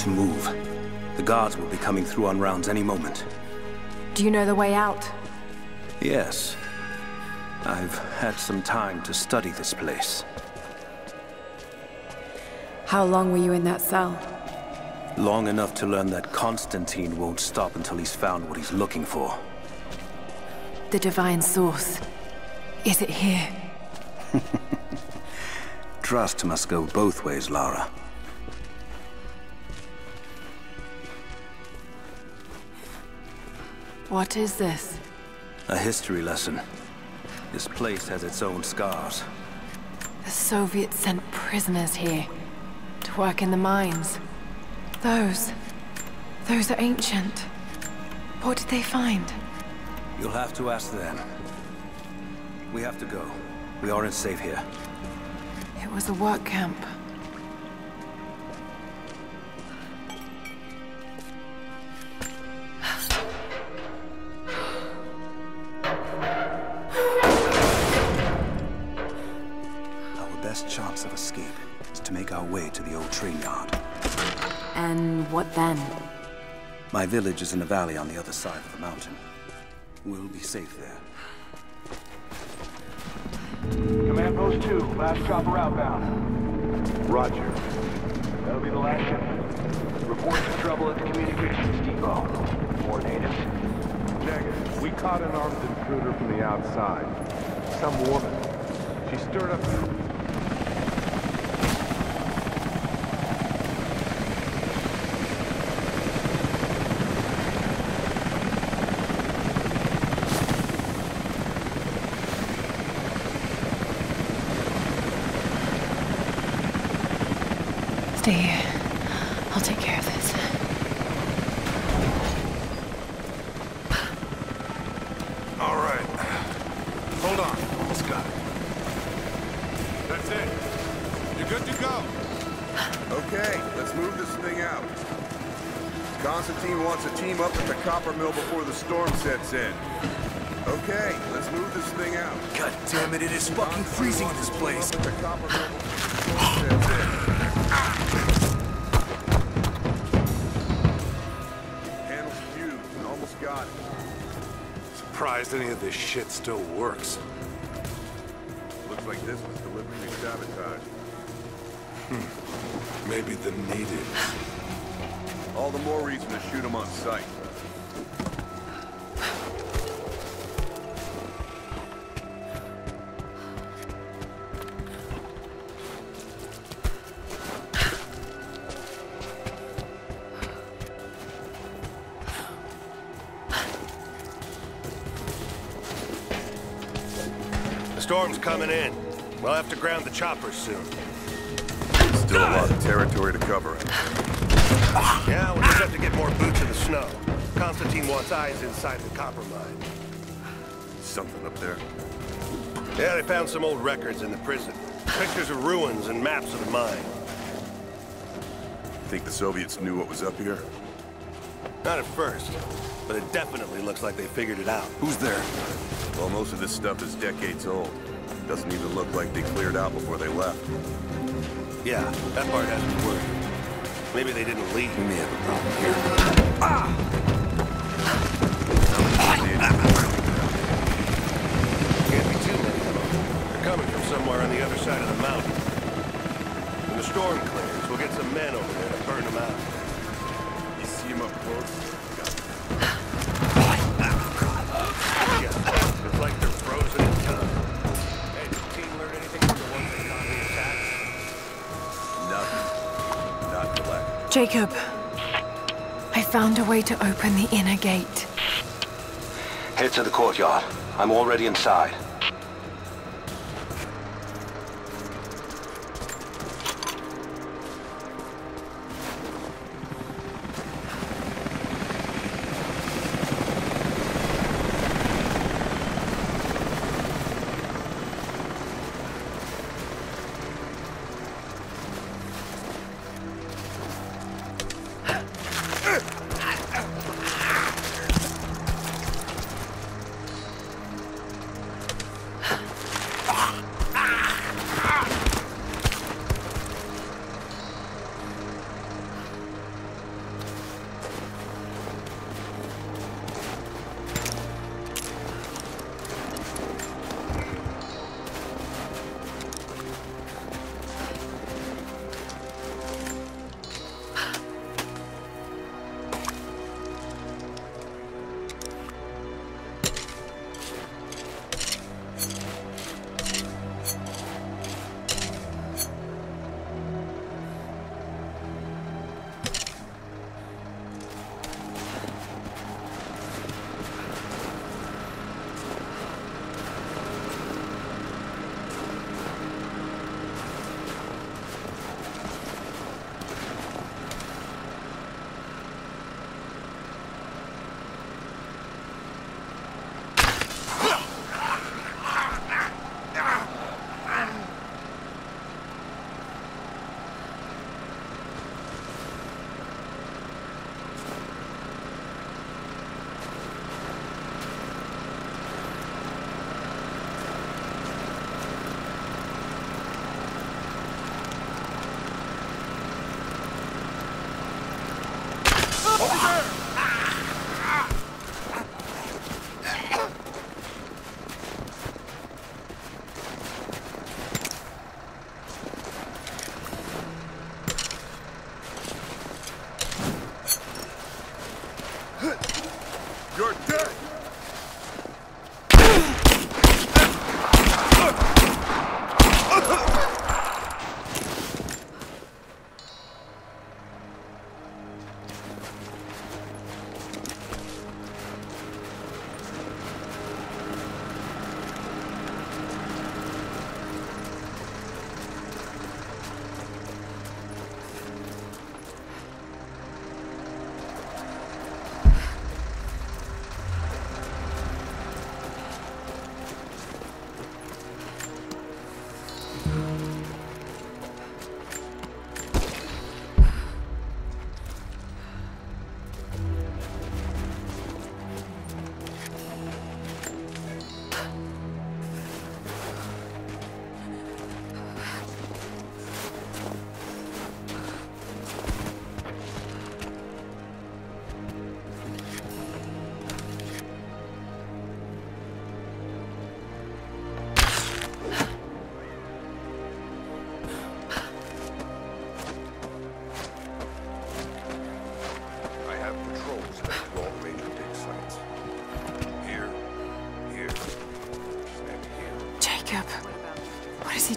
To move. The guards will be coming through on rounds any moment. Do you know the way out? Yes. I've had some time to study this place. How long were you in that cell? Long enough to learn that Constantine won't stop until he's found what he's looking for. The Divine Source. Is it here? Trust must go both ways, Lara. What is this? A history lesson. This place has its own scars. The Soviets sent prisoners here to work in the mines. Those. Those are ancient. What did they find? You'll have to ask them. We have to go. We aren't safe here. It was a work camp. Then? My village is in a valley on the other side of the mountain. We'll be safe there. Command Post 2, last chopper outbound. Roger. That'll be the last shipment. Reports of trouble at the communications depot. More natives. Negative. We caught an armed intruder from the outside. Some woman. She stirred up... damn it, it is fucking freezing in this place. Panel's fused almost got it. Surprised any of this shit still works. Looks like this was deliberately sabotaged. Hmm. Maybe the natives. All the more reason to shoot them on sight. Storm's coming in. We'll have to ground the choppers soon. Still a lot of territory to cover. Yeah, we'll just have to get more boots in the snow. Constantine wants eyes inside the copper mine. Something up there. Yeah, they found some old records in the prison. Pictures of ruins and maps of the mine. Think the Soviets knew what was up here? Not at first, but it definitely looks like they figured it out. Who's there? Well, most of this stuff is decades old. Doesn't even look like they cleared out before they left. Yeah, that part has me worried. Maybe they didn't leave. We may have a problem here. Ah! Can't be too many. They're coming from somewhere on the other side of the mountain. When the storm clears, we'll get some men over there to burn them out. You see him up close? Jacob, I found a way to open the inner gate. Head to the courtyard. I'm already inside.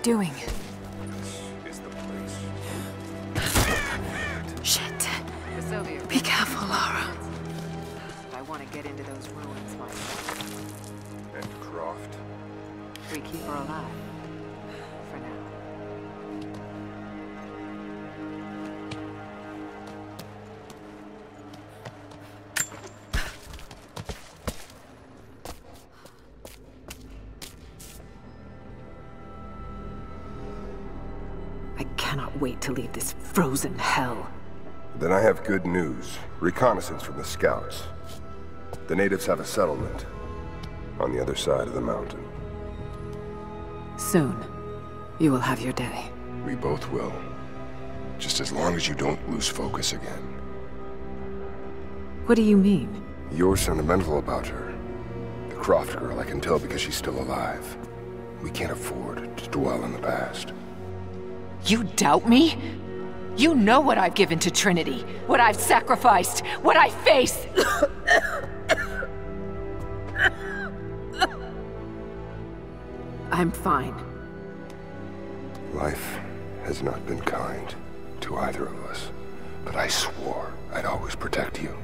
Doing? Wait to leave this frozen hell. Then I have good news. Reconnaissance from the scouts. The natives have a settlement on the other side of the mountain. Soon, you will have your day. We both will. Just as long as you don't lose focus again. What do you mean? You're sentimental about her. The Croft girl, I can tell because she's still alive. We can't afford to dwell in the past. You doubt me? You know what I've given to Trinity, what I've sacrificed, what I face. I'm fine. Life has not been kind to either of us, but I swore I'd always protect you.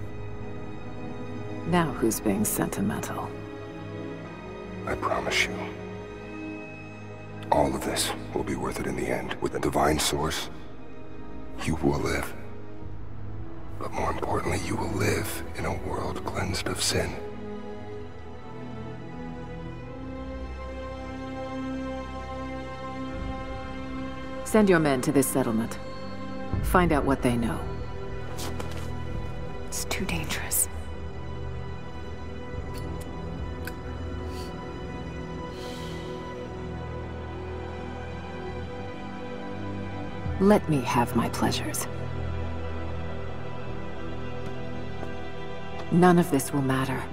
Now who's being sentimental? I promise you. All this will be worth it in the end. With the Divine Source, you will live. But more importantly, you will live in a world cleansed of sin. Send your men to this settlement. Find out what they know. It's too dangerous. Let me have my pleasures. None of this will matter.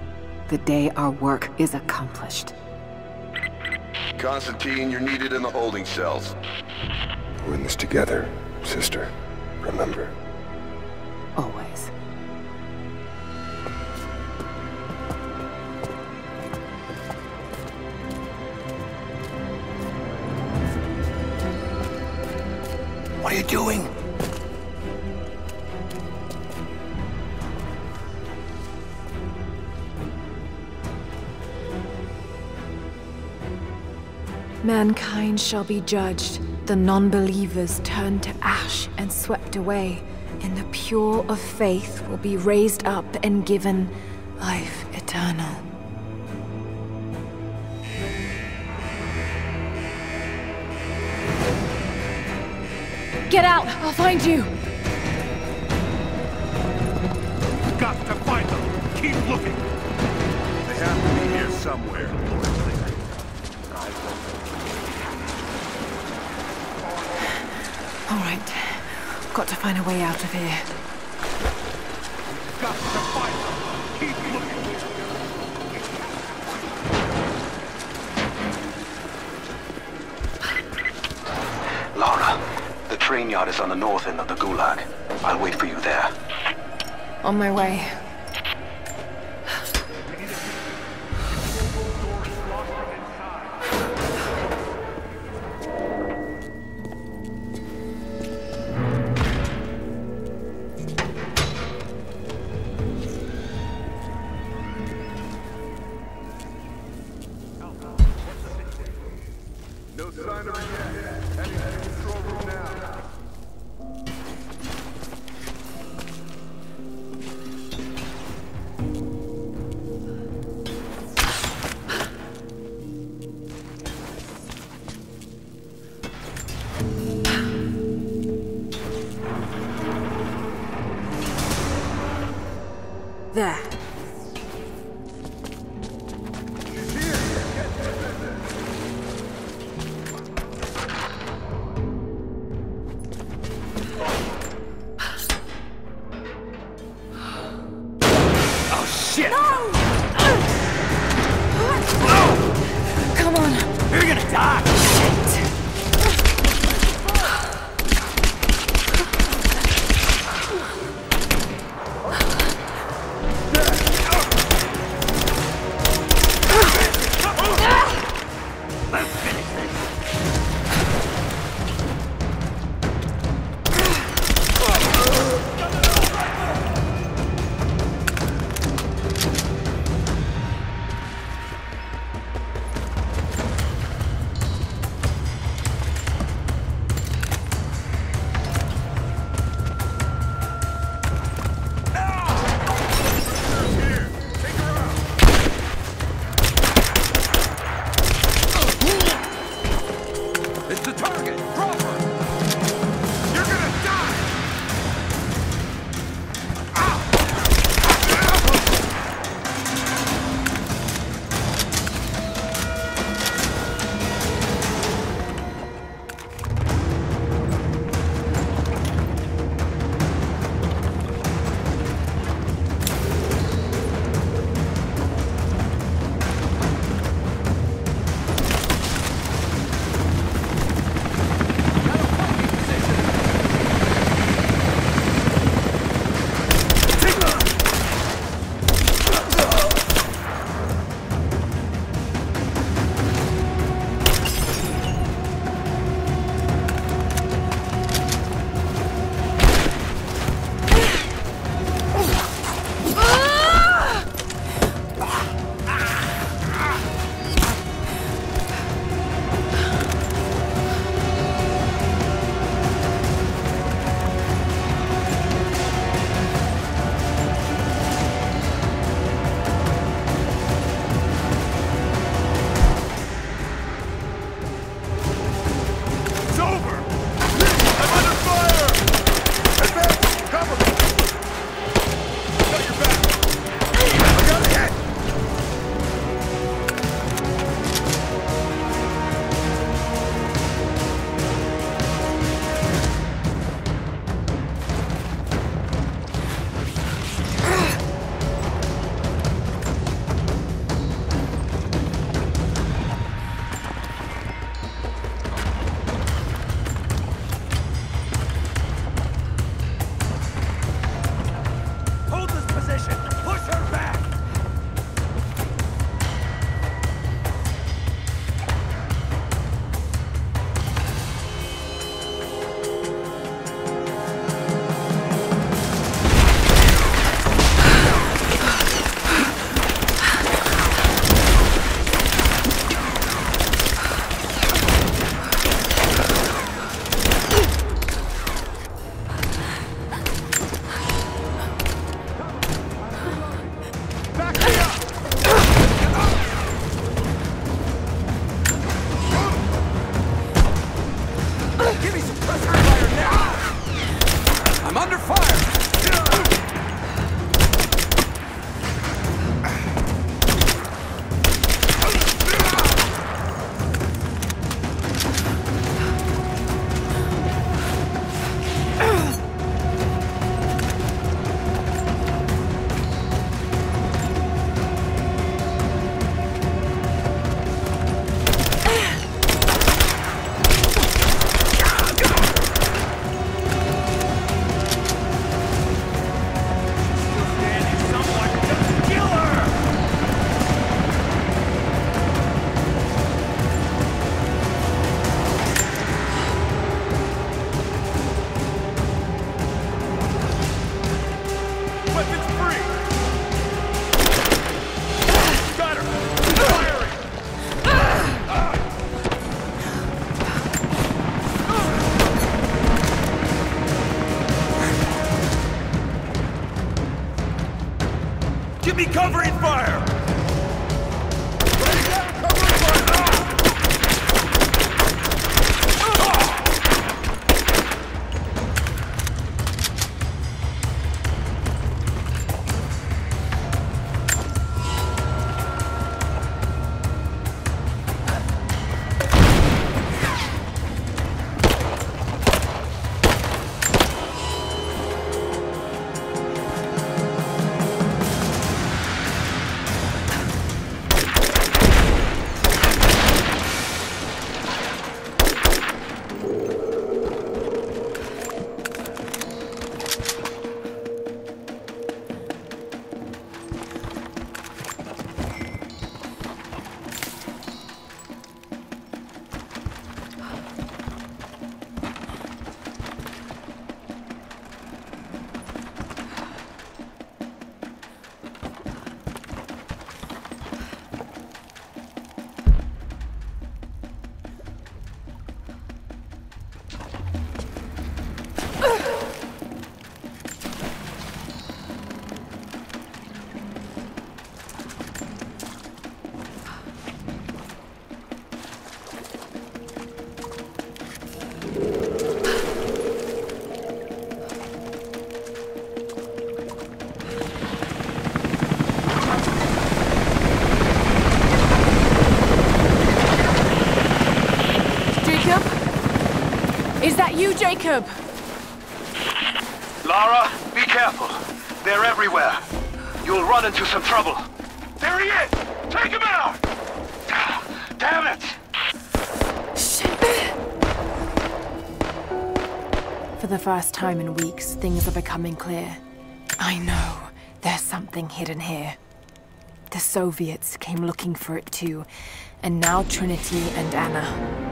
The day our work is accomplished. Constantine, you're needed in the holding cells. We're in this together, sister. Remember. Mankind shall be judged, the non-believers turned to ash and swept away, and the pure of faith will be raised up and given life eternal. Get out! I'll find you! Got to find them! Keep looking! They have to be here somewhere. All right. Got to find a way out of here. Got to them! Keep looking! Lara, the train yard is on the north end of the Gulag. I'll wait for you there. On my way. You, Jacob? Lara, be careful. They're everywhere. You'll run into some trouble. There he is! Take him out! Damn it! For the first time in weeks, things are becoming clear. I know there's something hidden here. The Soviets came looking for it too, and now Trinity and Anna.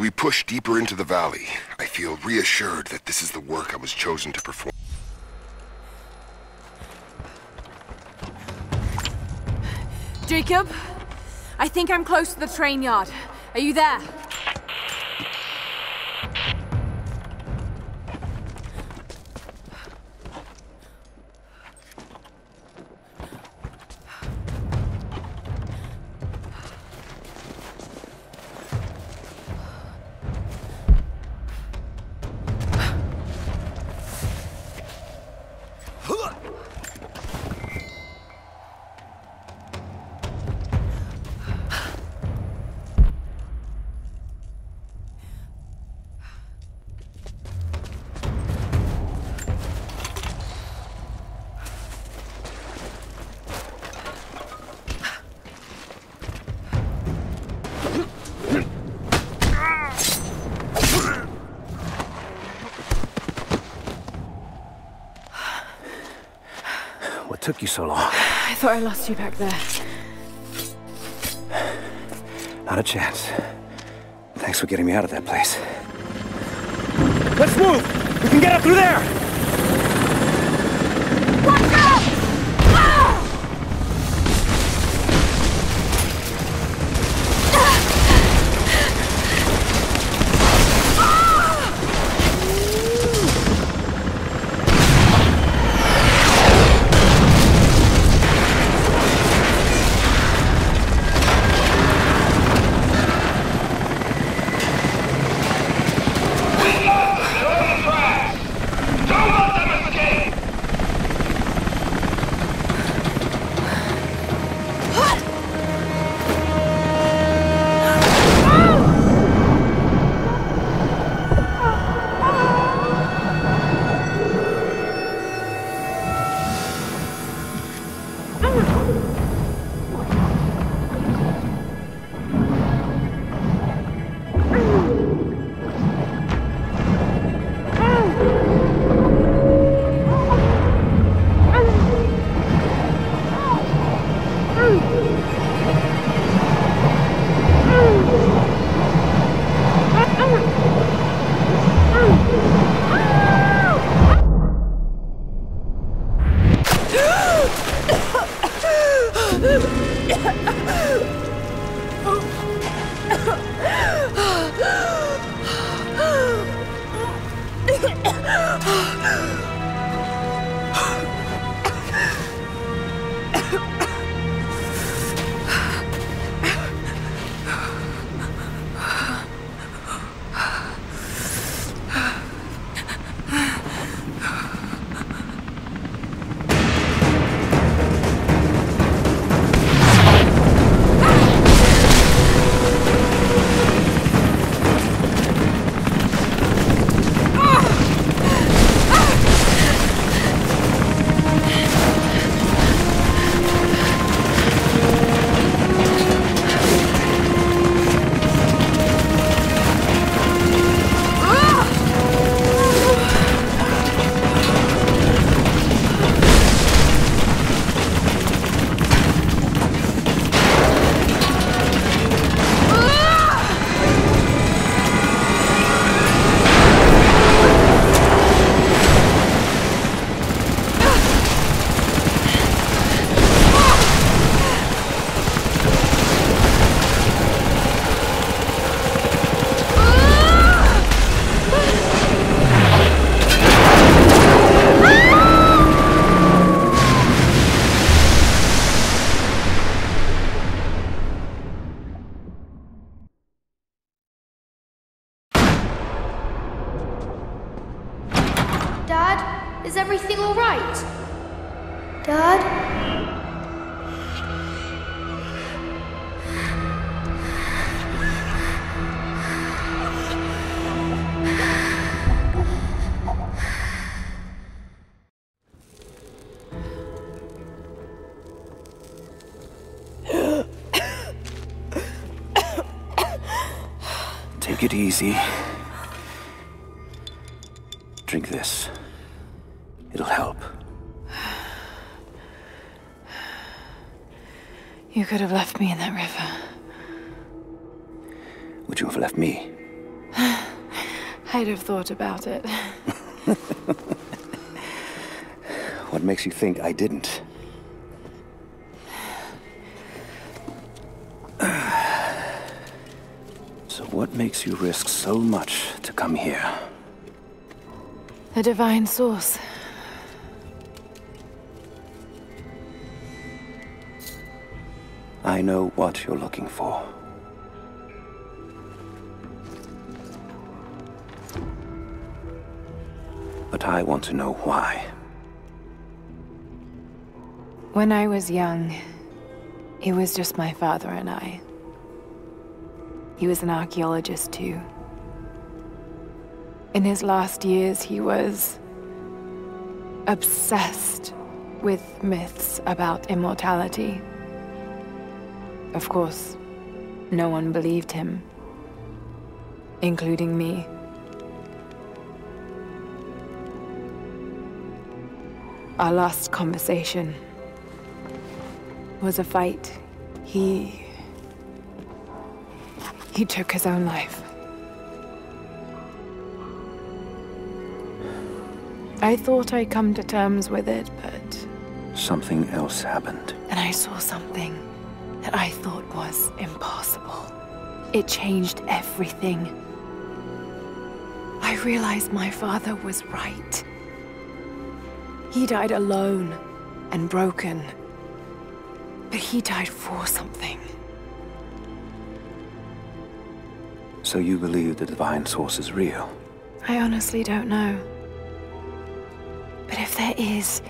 We push deeper into the valley, I feel reassured that this is the work I was chosen to perform. Jacob? I think I'm close to the train yard. Are you there? So long? I thought I lost you back there. Not a chance. Thanks for getting me out of that place. Let's move! We can get up through there! Take it easy. Drink this. It'll help. You could have left me in that river. Would you have left me? I'd have thought about it. What makes you think I didn't? What makes you risk so much to come here? The divine source. I know what you're looking for. But I want to know why. When I was young, it was just my father and I. He was an archaeologist too. In his last years, he was obsessed with myths about immortality. Of course, no one believed him, including me. Our last conversation was a fight. He. He took his own life. I thought I'd come to terms with it, but. Something else happened. And I saw something that I thought was impossible. It changed everything. I realized my father was right. He died alone and broken. But he died for something. So you believe the divine source is real? I honestly don't know. But if there is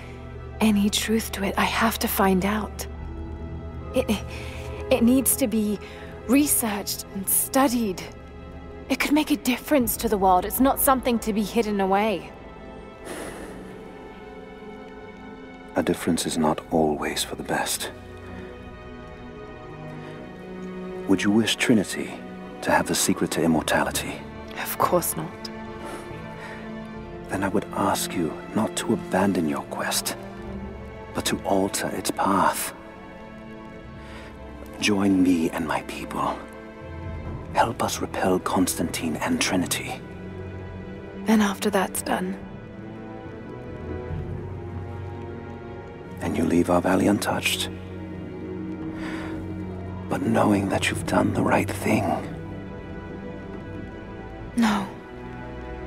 any truth to it, I have to find out. It, it needs to be researched and studied. It could make a difference to the world. It's not something to be hidden away. A difference is not always for the best. Would you wish Trinity to have the secret to immortality? Of course not. Then I would ask you not to abandon your quest, but to alter its path. Join me and my people. Help us repel Constantine and Trinity. Then after that's done, And you leave our valley untouched. But knowing that you've done the right thing. No.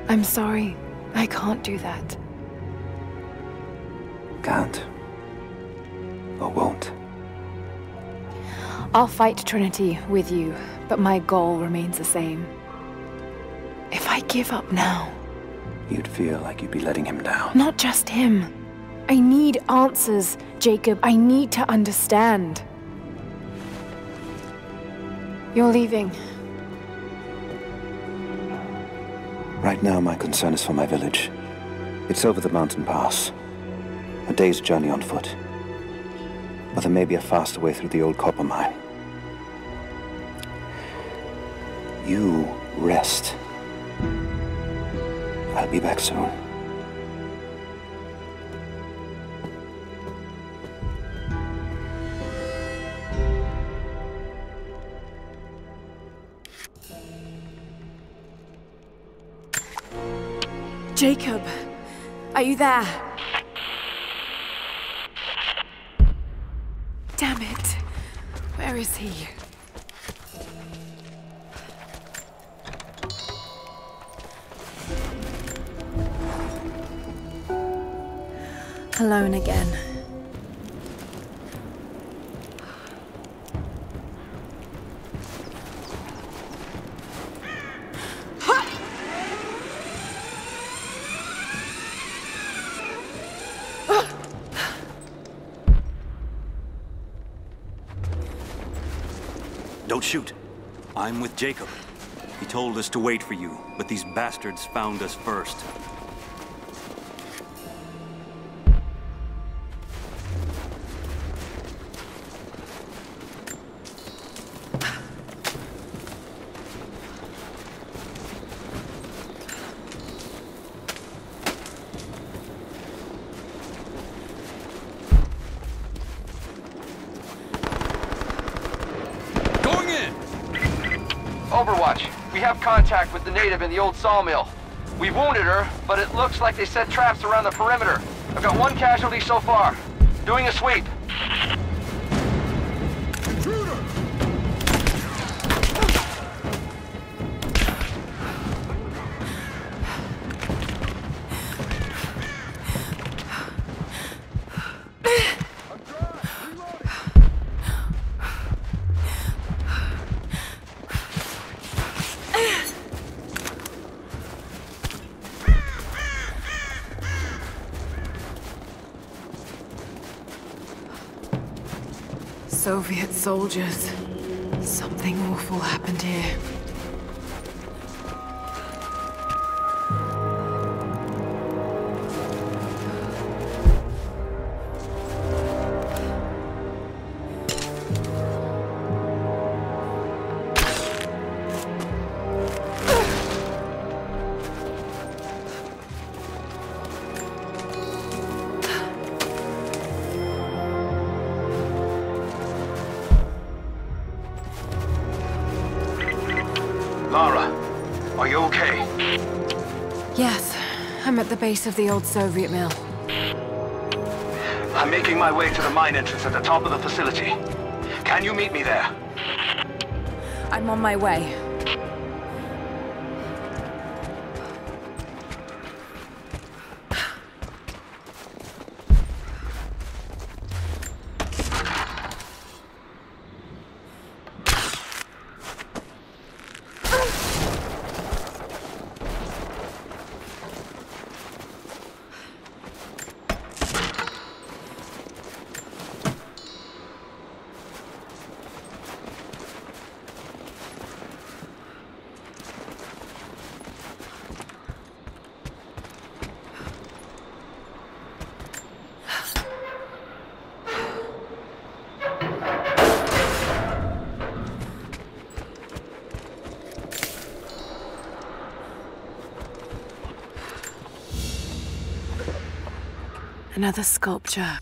I'm sorry. I can't do that. Can't. Or won't. I'll fight Trinity with you, but my goal remains the same. If I give up now, You'd feel like you'd be letting him down. not just him. I need answers, Jacob. I need to understand. You're leaving. Right now, my concern is for my village. It's over the mountain pass. A day's journey on foot. But there may be a faster way through the old copper mine. You rest. I'll be back soon. Jacob, are you there? Damn it. Where is he? Alone again. Don't shoot. I'm with Jacob. He told us to wait for you, but these bastards found us first. Native in the old sawmill. We wounded her, but it looks like they set traps around the perimeter. I've got one casualty so far. Doing a sweep. Soviet soldiers. Something awful happened here. Base of the old Soviet mill. I'm making my way to the mine entrance at the top of the facility. Can you meet me there? I'm on my way. Another sculpture.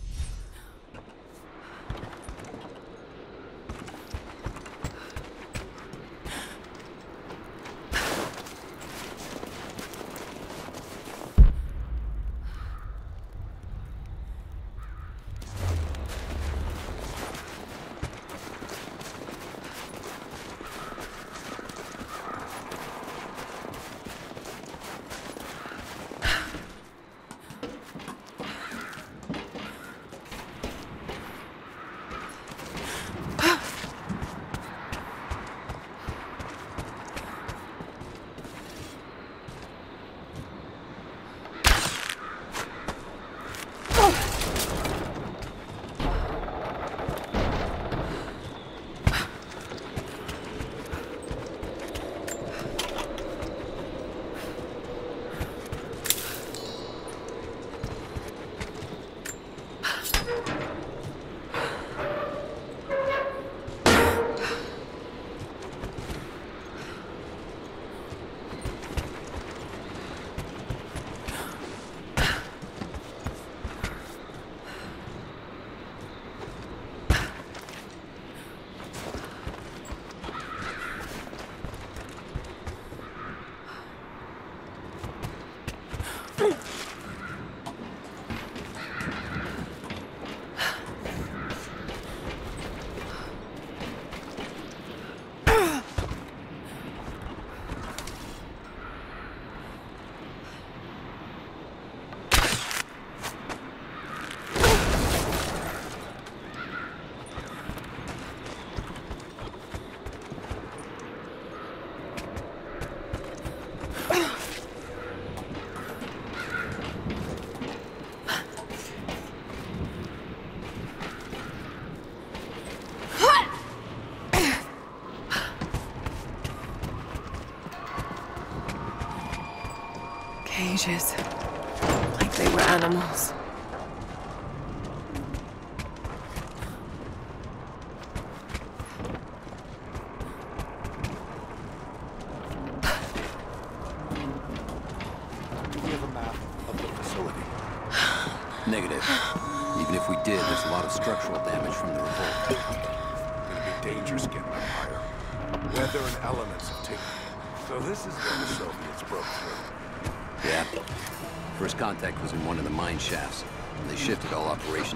Like they were animals.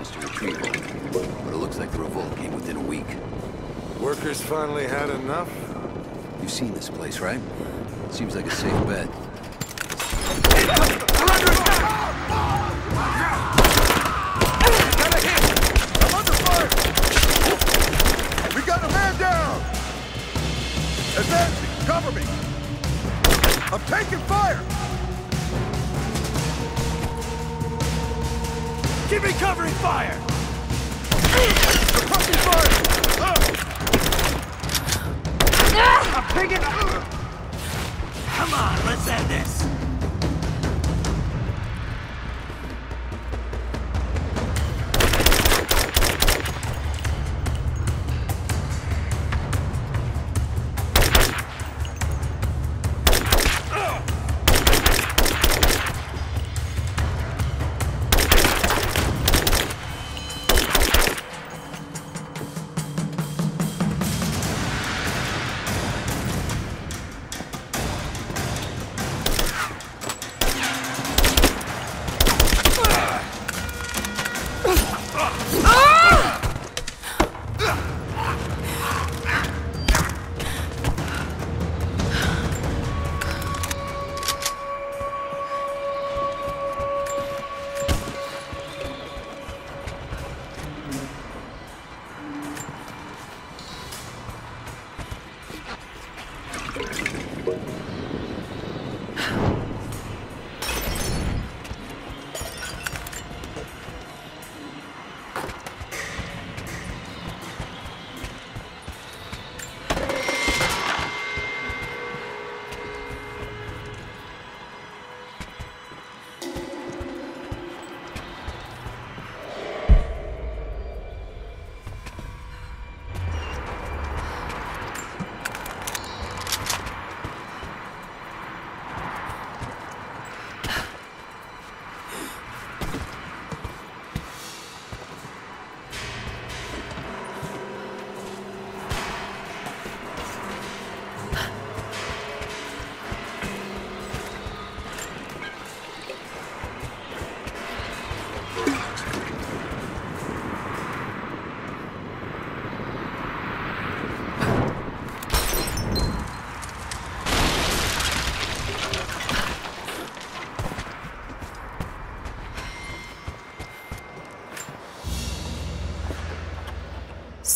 to retrieve but it looks like the revolt came within a week. Workers finally had enough? You've seen this place, right? Seems like a safe bet. recovery fire!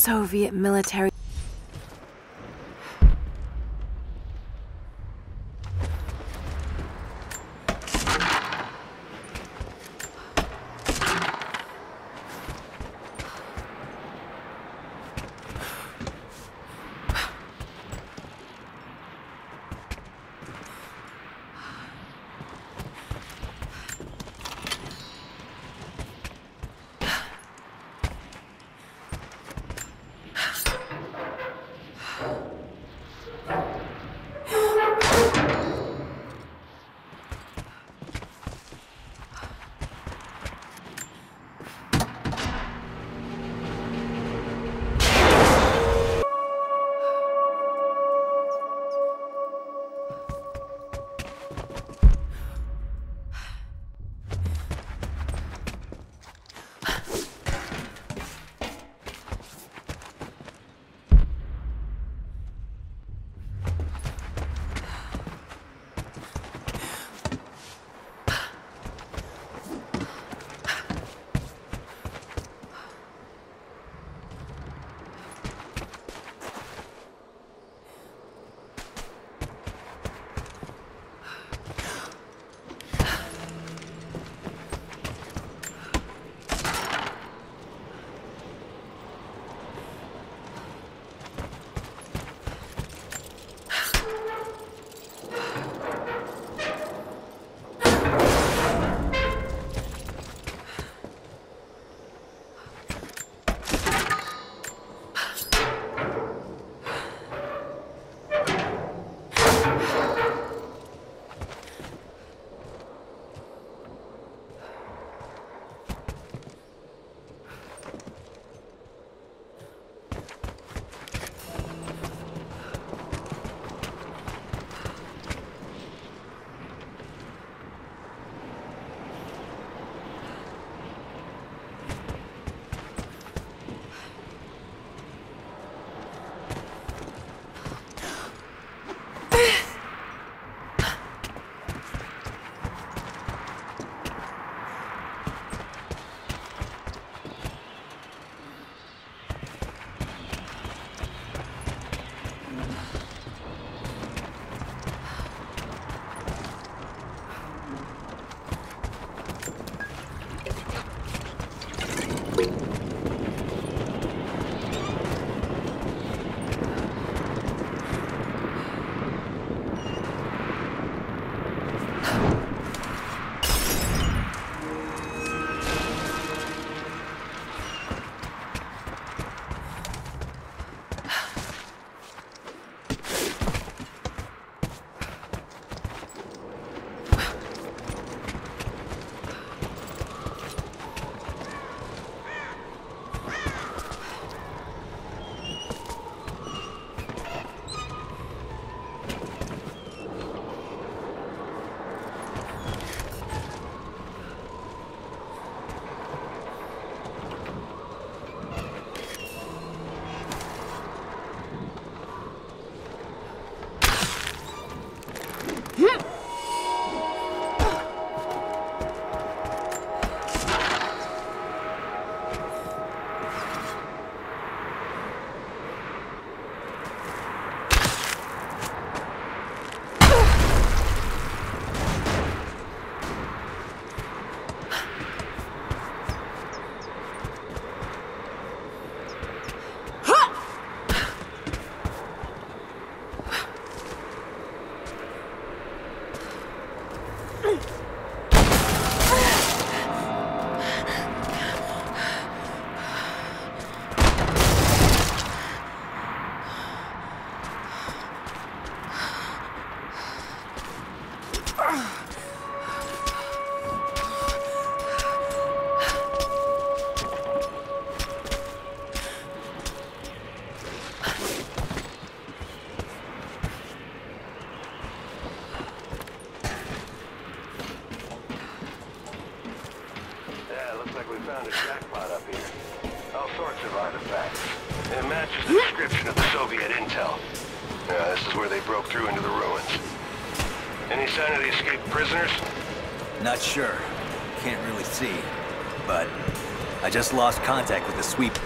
Soviet military I just lost contact with the sweep.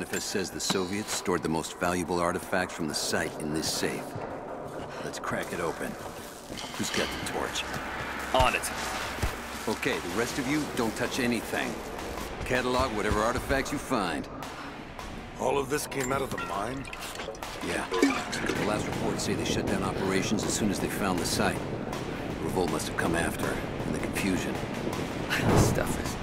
Manifest says the Soviets stored the most valuable artifacts from the site in this safe. Let's crack it open. Who's got the torch? On it. Okay, the rest of you, don't touch anything. Catalog whatever artifacts you find. All of this came out of the mine? Yeah. The last reports say they shut down operations as soon as they found the site. The Revolt must have come after, in the confusion. This stuff is...